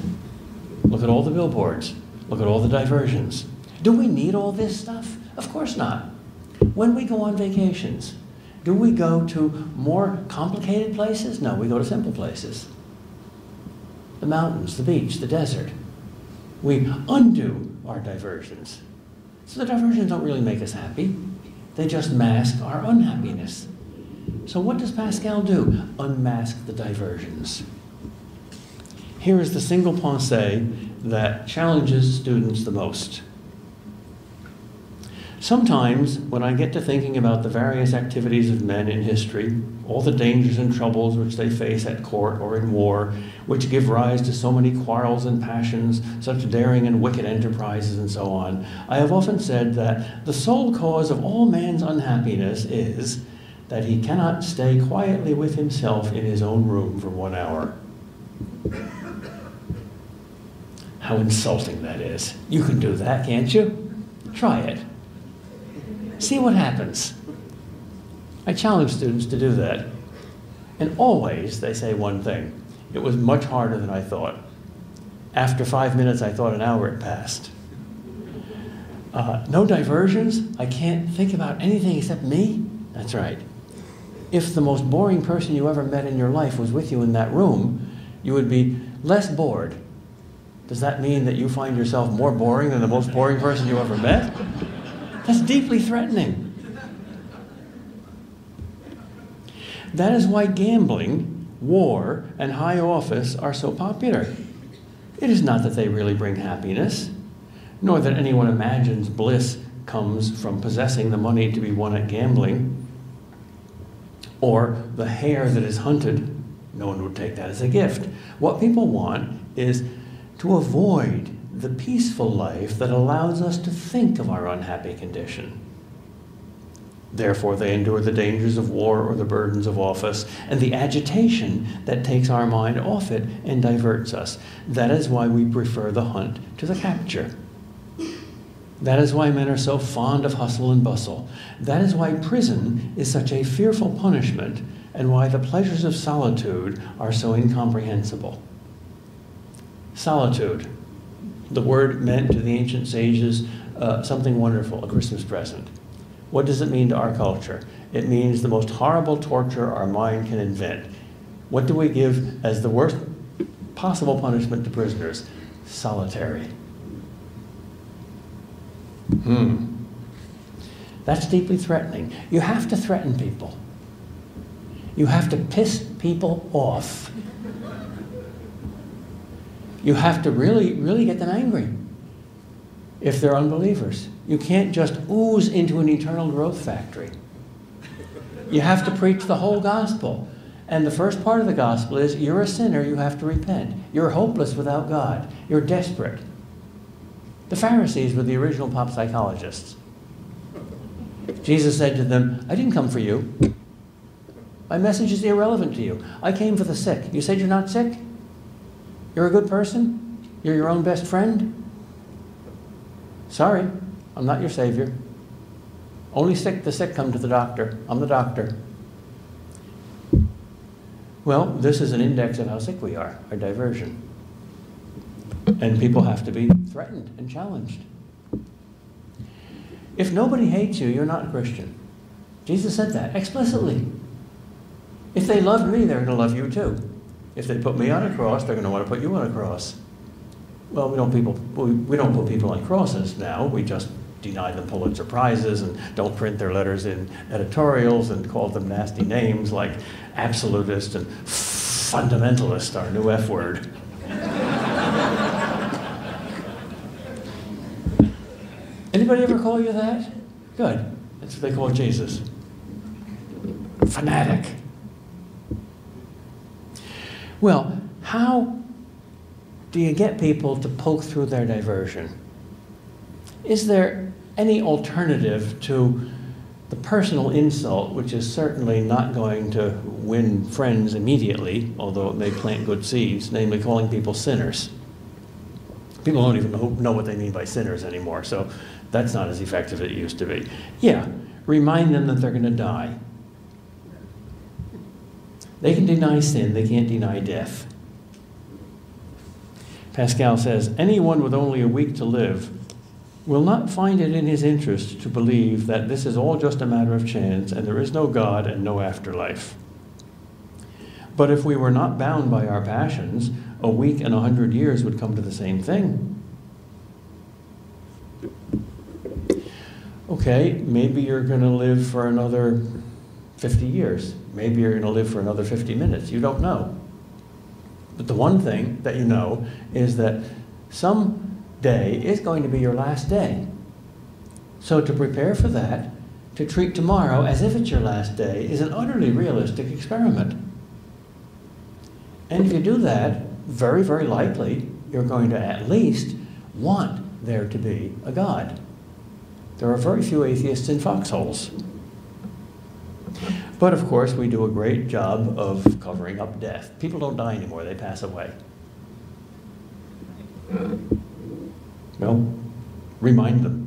Look at all the billboards. Look at all the diversions. Do we need all this stuff? Of course not. When we go on vacations, do we go to more complicated places? No, we go to simple places. The mountains, the beach, the desert. We undo our diversions. So the diversions don't really make us happy. They just mask our unhappiness. So what does Pascal do? Unmask the diversions. Here is the single pensée that challenges students the most. Sometimes, when I get to thinking about the various activities of men in history, all the dangers and troubles which they face at court or in war, which give rise to so many quarrels and passions, such daring and wicked enterprises, and so on, I have often said that the sole cause of all man's unhappiness is that he cannot stay quietly with himself in his own room for one hour. How insulting that is. You can do that, can't you? Try it. See what happens. I challenge students to do that. And always they say one thing it was much harder than I thought. After five minutes, I thought an hour had passed. Uh, no diversions. I can't think about anything except me. That's right. If the most boring person you ever met in your life was with you in that room, you would be less bored. Does that mean that you find yourself more boring than the most boring person you ever met? That's deeply threatening. That is why gambling, war, and high office are so popular. It is not that they really bring happiness, nor that anyone imagines bliss comes from possessing the money to be won at gambling, or the hare that is hunted. No one would take that as a gift. What people want is to avoid the peaceful life that allows us to think of our unhappy condition. Therefore, they endure the dangers of war or the burdens of office and the agitation that takes our mind off it and diverts us. That is why we prefer the hunt to the capture. That is why men are so fond of hustle and bustle. That is why prison is such a fearful punishment and why the pleasures of solitude are so incomprehensible. Solitude the word meant to the ancient sages uh, something wonderful, a Christmas present. What does it mean to our culture? It means the most horrible torture our mind can invent. What do we give as the worst possible punishment to prisoners? Solitary. Hmm. That's deeply threatening. You have to threaten people. You have to piss people off you have to really, really get them angry if they're unbelievers. You can't just ooze into an eternal growth factory. You have to preach the whole gospel. And the first part of the gospel is you're a sinner, you have to repent. You're hopeless without God, you're desperate. The Pharisees were the original pop psychologists. Jesus said to them, I didn't come for you. My message is irrelevant to you. I came for the sick. You said you're not sick? You're a good person? You're your own best friend? Sorry, I'm not your savior. Only sick the sick come to the doctor. I'm the doctor. Well, this is an index of how sick we are, our diversion. And people have to be threatened and challenged. If nobody hates you, you're not a Christian. Jesus said that explicitly. If they loved me, they're going to love you too. If they put me on a cross, they're going to want to put you on a cross. Well, we don't people we, we don't put people on crosses now. We just deny them Pulitzer prizes and don't print their letters in editorials and call them nasty names like absolutist and fundamentalist, our new F word. Anybody ever call you that? Good. That's what they call Jesus. Fanatic. Well, how do you get people to poke through their diversion? Is there any alternative to the personal insult, which is certainly not going to win friends immediately, although it may plant good seeds, namely calling people sinners? People don't even know, what they mean by sinners anymore, so that's not as effective as it used to be. Yeah, remind them that they're going to die. They can deny sin, they can't deny death. Pascal says anyone with only a week to live will not find it in his interest to believe that this is all just a matter of chance and there is no God and no afterlife. But if we were not bound by our passions, a week and a hundred years would come to the same thing. Okay, maybe you're going to live for another 50 years. Maybe you're going to live for another 50 minutes. You don't know. But the one thing that you know is that some day is going to be your last day. So to prepare for that, to treat tomorrow as if it's your last day, is an utterly realistic experiment. And if you do that, very, very likely you're going to at least want there to be a God. There are very few atheists in foxholes. But of course, we do a great job of covering up death. People don't die anymore, they pass away. Well, remind them.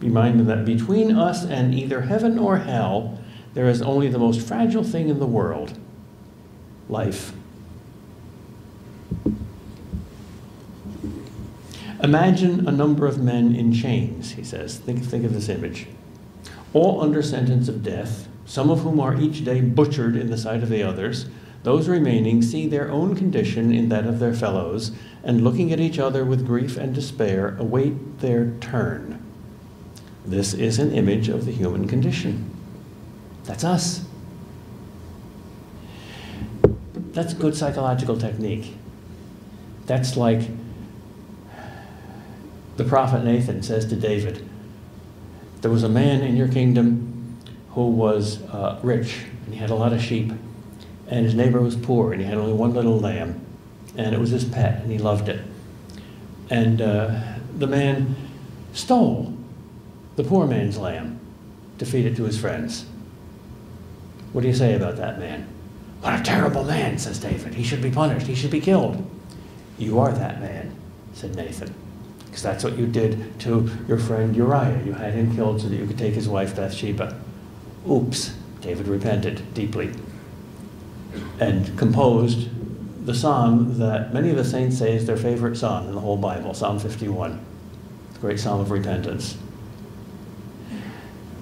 Remind them that between us and either heaven or hell, there is only the most fragile thing in the world life. Imagine a number of men in chains, he says. Think, think of this image. All under sentence of death, some of whom are each day butchered in the sight of the others. Those remaining see their own condition in that of their fellows, and looking at each other with grief and despair, await their turn. This is an image of the human condition. That's us. That's good psychological technique. That's like the prophet Nathan says to David, There was a man in your kingdom who was uh, rich, and he had a lot of sheep, and his neighbor was poor, and he had only one little lamb, and it was his pet, and he loved it. And uh, the man stole the poor man's lamb to feed it to his friends. What do you say about that man? What a terrible man, says David. He should be punished. He should be killed. You are that man, said Nathan because that's what you did to your friend Uriah. You had him killed so that you could take his wife Bathsheba. Oops, David repented deeply and composed the psalm that many of the saints say is their favorite psalm in the whole Bible, Psalm 51, the great psalm of repentance.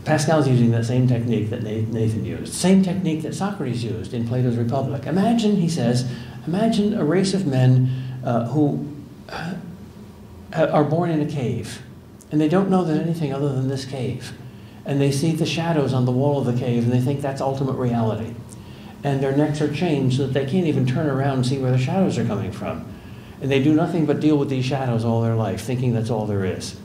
Pascal's using that same technique that Nathan used, same technique that Socrates used in Plato's Republic. Imagine, he says, imagine a race of men uh, who are born in a cave, and they don't know that anything other than this cave. And they see the shadows on the wall of the cave, and they think that's ultimate reality. And their necks are chained so that they can't even turn around and see where the shadows are coming from. And they do nothing but deal with these shadows all their life, thinking that's all there is.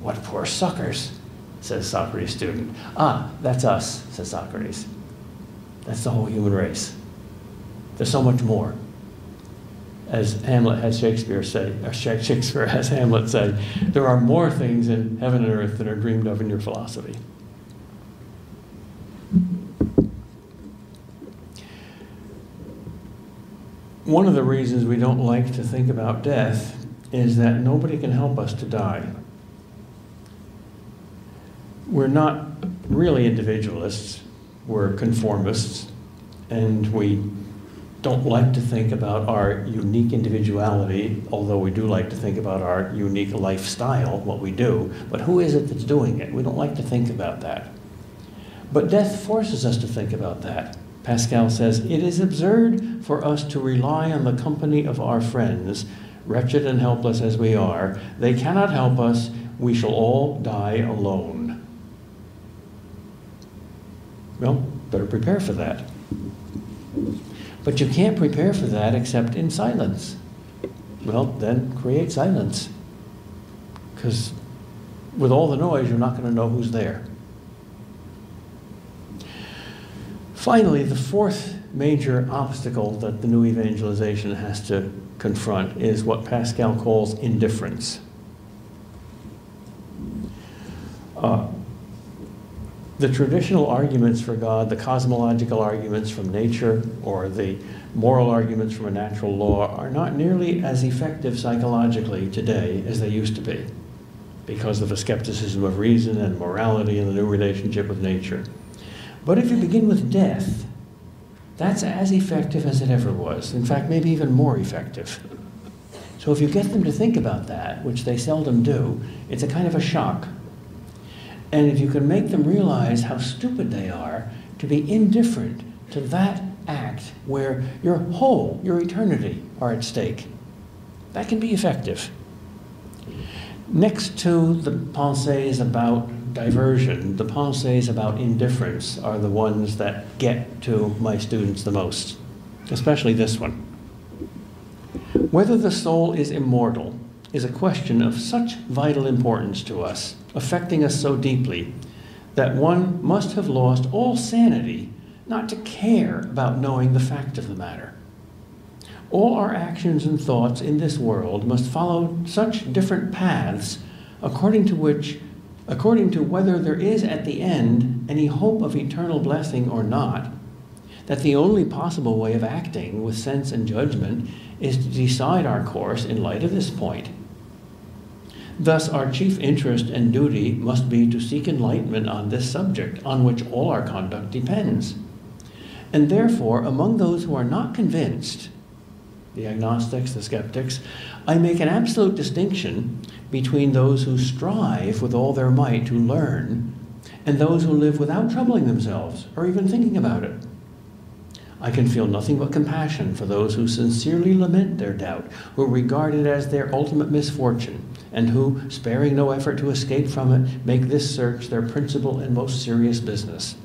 What poor suckers, says Socrates' student. Ah, that's us, says Socrates. That's the whole human race. There's so much more. As Hamlet has Shakespeare say, or Shakespeare has Hamlet say, there are more things in heaven and earth than are dreamed of in your philosophy. One of the reasons we don't like to think about death is that nobody can help us to die. We're not really individualists, we're conformists, and we don't like to think about our unique individuality, although we do like to think about our unique lifestyle, what we do. But who is it that's doing it? We don't like to think about that. But death forces us to think about that. Pascal says, It is absurd for us to rely on the company of our friends, wretched and helpless as we are. They cannot help us. We shall all die alone. Well, better prepare for that. But you can't prepare for that except in silence. Well, then create silence. Because with all the noise, you're not going to know who's there. Finally, the fourth major obstacle that the new evangelization has to confront is what Pascal calls indifference. Uh, the traditional arguments for God, the cosmological arguments from nature or the moral arguments from a natural law, are not nearly as effective psychologically today as they used to be because of the skepticism of reason and morality and the new relationship with nature. But if you begin with death, that's as effective as it ever was. In fact, maybe even more effective. So if you get them to think about that, which they seldom do, it's a kind of a shock. And if you can make them realize how stupid they are to be indifferent to that act where your whole, your eternity, are at stake, that can be effective. Next to the pensées about diversion, the pensées about indifference are the ones that get to my students the most, especially this one. Whether the soul is immortal is a question of such vital importance to us affecting us so deeply that one must have lost all sanity not to care about knowing the fact of the matter. All our actions and thoughts in this world must follow such different paths according to which according to whether there is at the end any hope of eternal blessing or not, that the only possible way of acting with sense and judgment is to decide our course in light of this point Thus, our chief interest and duty must be to seek enlightenment on this subject, on which all our conduct depends. And therefore, among those who are not convinced, the agnostics, the skeptics, I make an absolute distinction between those who strive with all their might to learn and those who live without troubling themselves or even thinking about it. I can feel nothing but compassion for those who sincerely lament their doubt, who regard it as their ultimate misfortune, and who, sparing no effort to escape from it, make this search their principal and most serious business.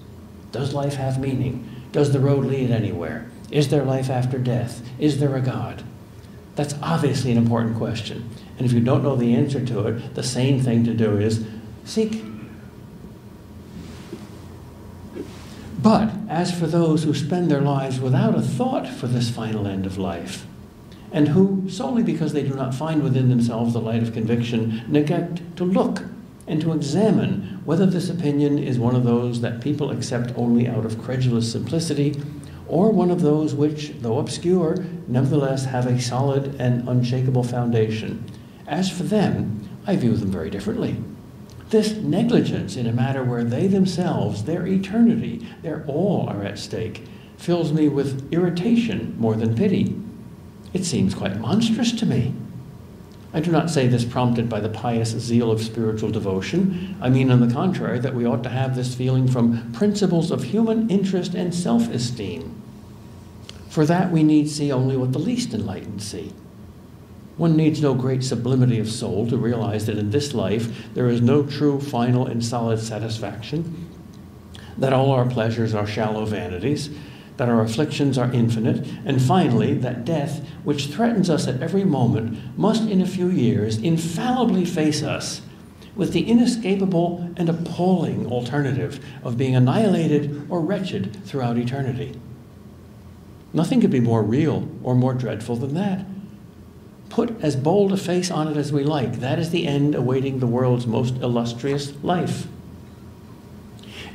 Does life have meaning? Does the road lead anywhere? Is there life after death? Is there a God? That's obviously an important question. And if you don't know the answer to it, the sane thing to do is seek. But as for those who spend their lives without a thought for this final end of life, and who, solely because they do not find within themselves the light of conviction, neglect to look and to examine whether this opinion is one of those that people accept only out of credulous simplicity, or one of those which, though obscure, nevertheless have a solid and unshakable foundation. As for them, I view them very differently. This negligence in a matter where they themselves, their eternity, their all are at stake, fills me with irritation more than pity. It seems quite monstrous to me. I do not say this prompted by the pious zeal of spiritual devotion. I mean, on the contrary, that we ought to have this feeling from principles of human interest and self esteem. For that, we need see only what the least enlightened see. One needs no great sublimity of soul to realize that in this life there is no true, final, and solid satisfaction, that all our pleasures are shallow vanities, that our afflictions are infinite, and finally, that death, which threatens us at every moment, must in a few years infallibly face us with the inescapable and appalling alternative of being annihilated or wretched throughout eternity. Nothing could be more real or more dreadful than that. put as bold a face on it as we like. That is the end awaiting the world's most illustrious life.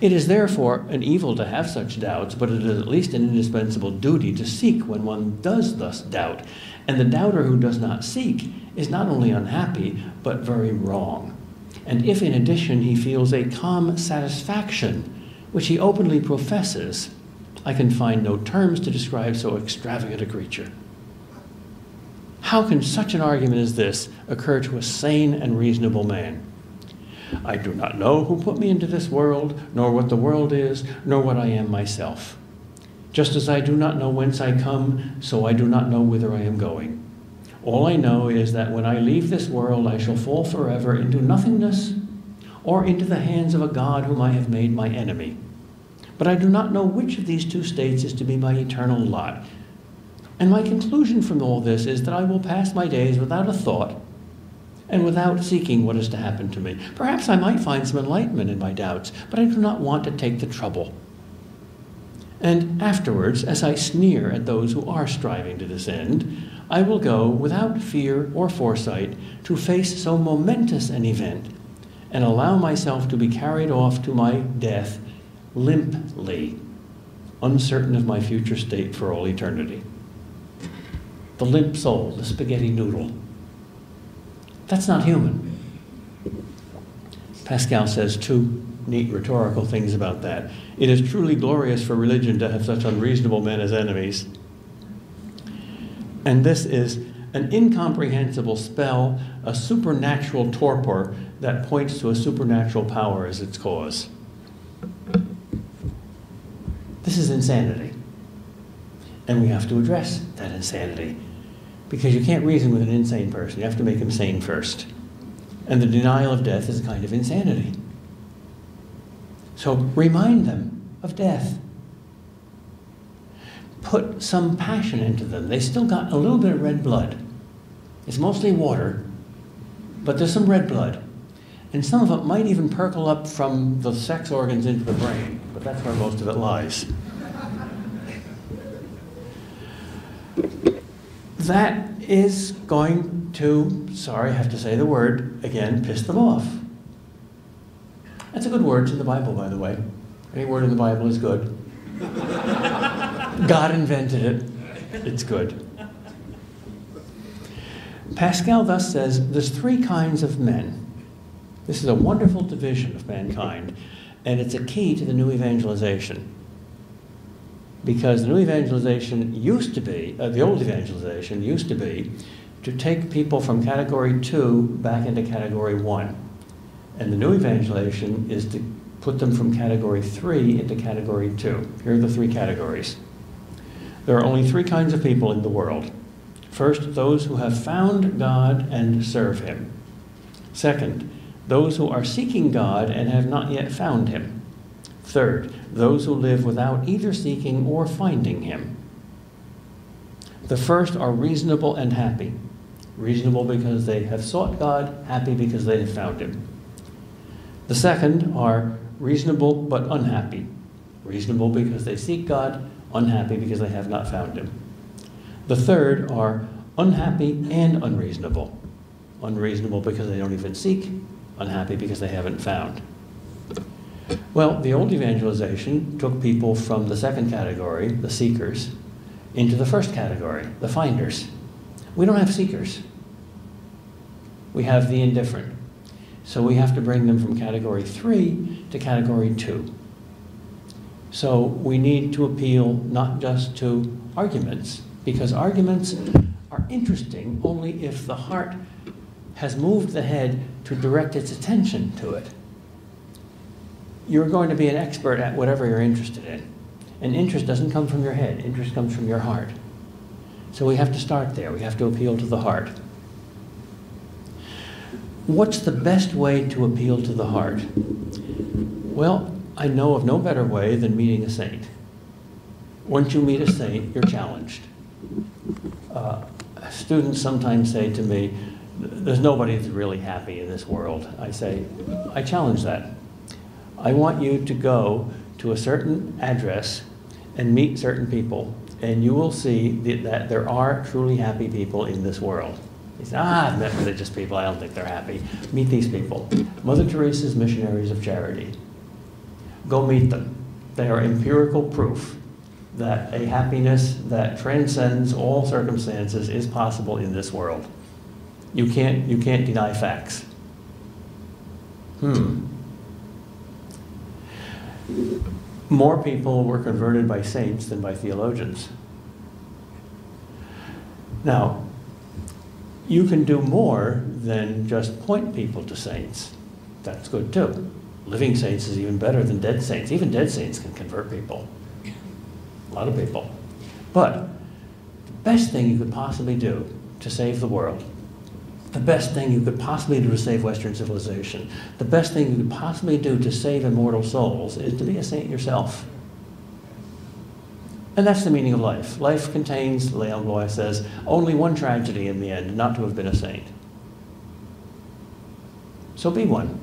It is therefore an evil to have such doubts, but it is at least an indispensable duty to seek when one does thus doubt. And the doubter who does not seek is not only unhappy, but very wrong. And if in addition he feels a calm satisfaction, which he openly professes, I can find no terms to describe so extravagant a creature. How can such an argument as this occur to a sane and reasonable man? I do not know who put me into this world, nor what the world is, nor what I am myself. Just as I do not know whence I come, so I do not know whither I am going. All I know is that when I leave this world, I shall fall forever into nothingness or into the hands of a God whom I have made my enemy. But I do not know which of these two states is to be my eternal lot. And my conclusion from all this is that I will pass my days without a thought and without seeking what is to happen to me. Perhaps I might find some enlightenment in my doubts, but I do not want to take the trouble. And afterwards, as I sneer at those who are striving to this end, I will go without fear or foresight to face so momentous an event and allow myself to be carried off to my death limply, uncertain of my future state for all eternity. The limp soul, the spaghetti noodle. That's not human. Pascal says two neat rhetorical things about that. It is truly glorious for religion to have such unreasonable men as enemies. And this is an incomprehensible spell, a supernatural torpor that points to a supernatural power as its cause. This is insanity. And we have to address that insanity because you can't reason with an insane person. You have to make him sane first. And the denial of death is a kind of insanity. So remind them of death. Put some passion into them. They still got a little bit of red blood. It's mostly water, but there's some red blood. And some of it might even percolate up from the sex organs into the brain, but that's where most of it lies. That is going to, sorry, I have to say the word again, piss them off. That's a good word in the Bible, by the way. Any word in the Bible is good. God invented it, it's good. Pascal thus says there's three kinds of men. This is a wonderful division of mankind, and it's a key to the new evangelization because the new evangelization used to be, uh, the old evangelization used to be, to take people from category two back into category one. And the new evangelization is to put them from category three into category two. Here are the three categories. There are only three kinds of people in the world. First, those who have found God and serve Him. Second, those who are seeking God and have not yet found Him. Third, those who live without either seeking or finding him. The first are reasonable and happy. Reasonable because they have sought God, happy because they have found him. The second are reasonable but unhappy. Reasonable because they seek God, unhappy because they have not found him. The third are unhappy and unreasonable. Unreasonable because they don't even seek, unhappy because they haven't found. Well, the old evangelization took people from the second category, the seekers, into the first category, the finders. We don't have seekers. We have the indifferent. So we have to bring them from category three to category two. So we need to appeal not just to arguments, because arguments are interesting only if the heart has moved the head to direct its attention to it you're going to be an expert at whatever you're interested in. And interest doesn't come from your head, interest comes from your heart. So we have to start there. We have to appeal to the heart. What's the best way to appeal to the heart? Well, I know of no better way than meeting a saint. Once you meet a saint, you're challenged. Uh, students sometimes say to me, There's nobody that's really happy in this world. I say, I challenge that. I want you to go to a certain address and meet certain people, and you will see that there are truly happy people in this world. He said, ah, I've met religious people, I don't think they're happy. Meet these people. Mother Teresa's Missionaries of Charity. Go meet them. They are empirical proof that a happiness that transcends all circumstances is possible in this world. You can't, you can't deny facts. Hmm. More people were converted by saints than by theologians. Now, you can do more than just point people to saints. That's good too. Living saints is even better than dead saints. Even dead saints can convert people. A lot of people. But the best thing you could possibly do to save the world, the best thing you could possibly do to save Western civilization, the best thing you could possibly do to save immortal souls is to be a saint yourself. And that's the meaning of life. Life contains, Leon Bloy says, only one tragedy in the end, not to have been a saint. So be one.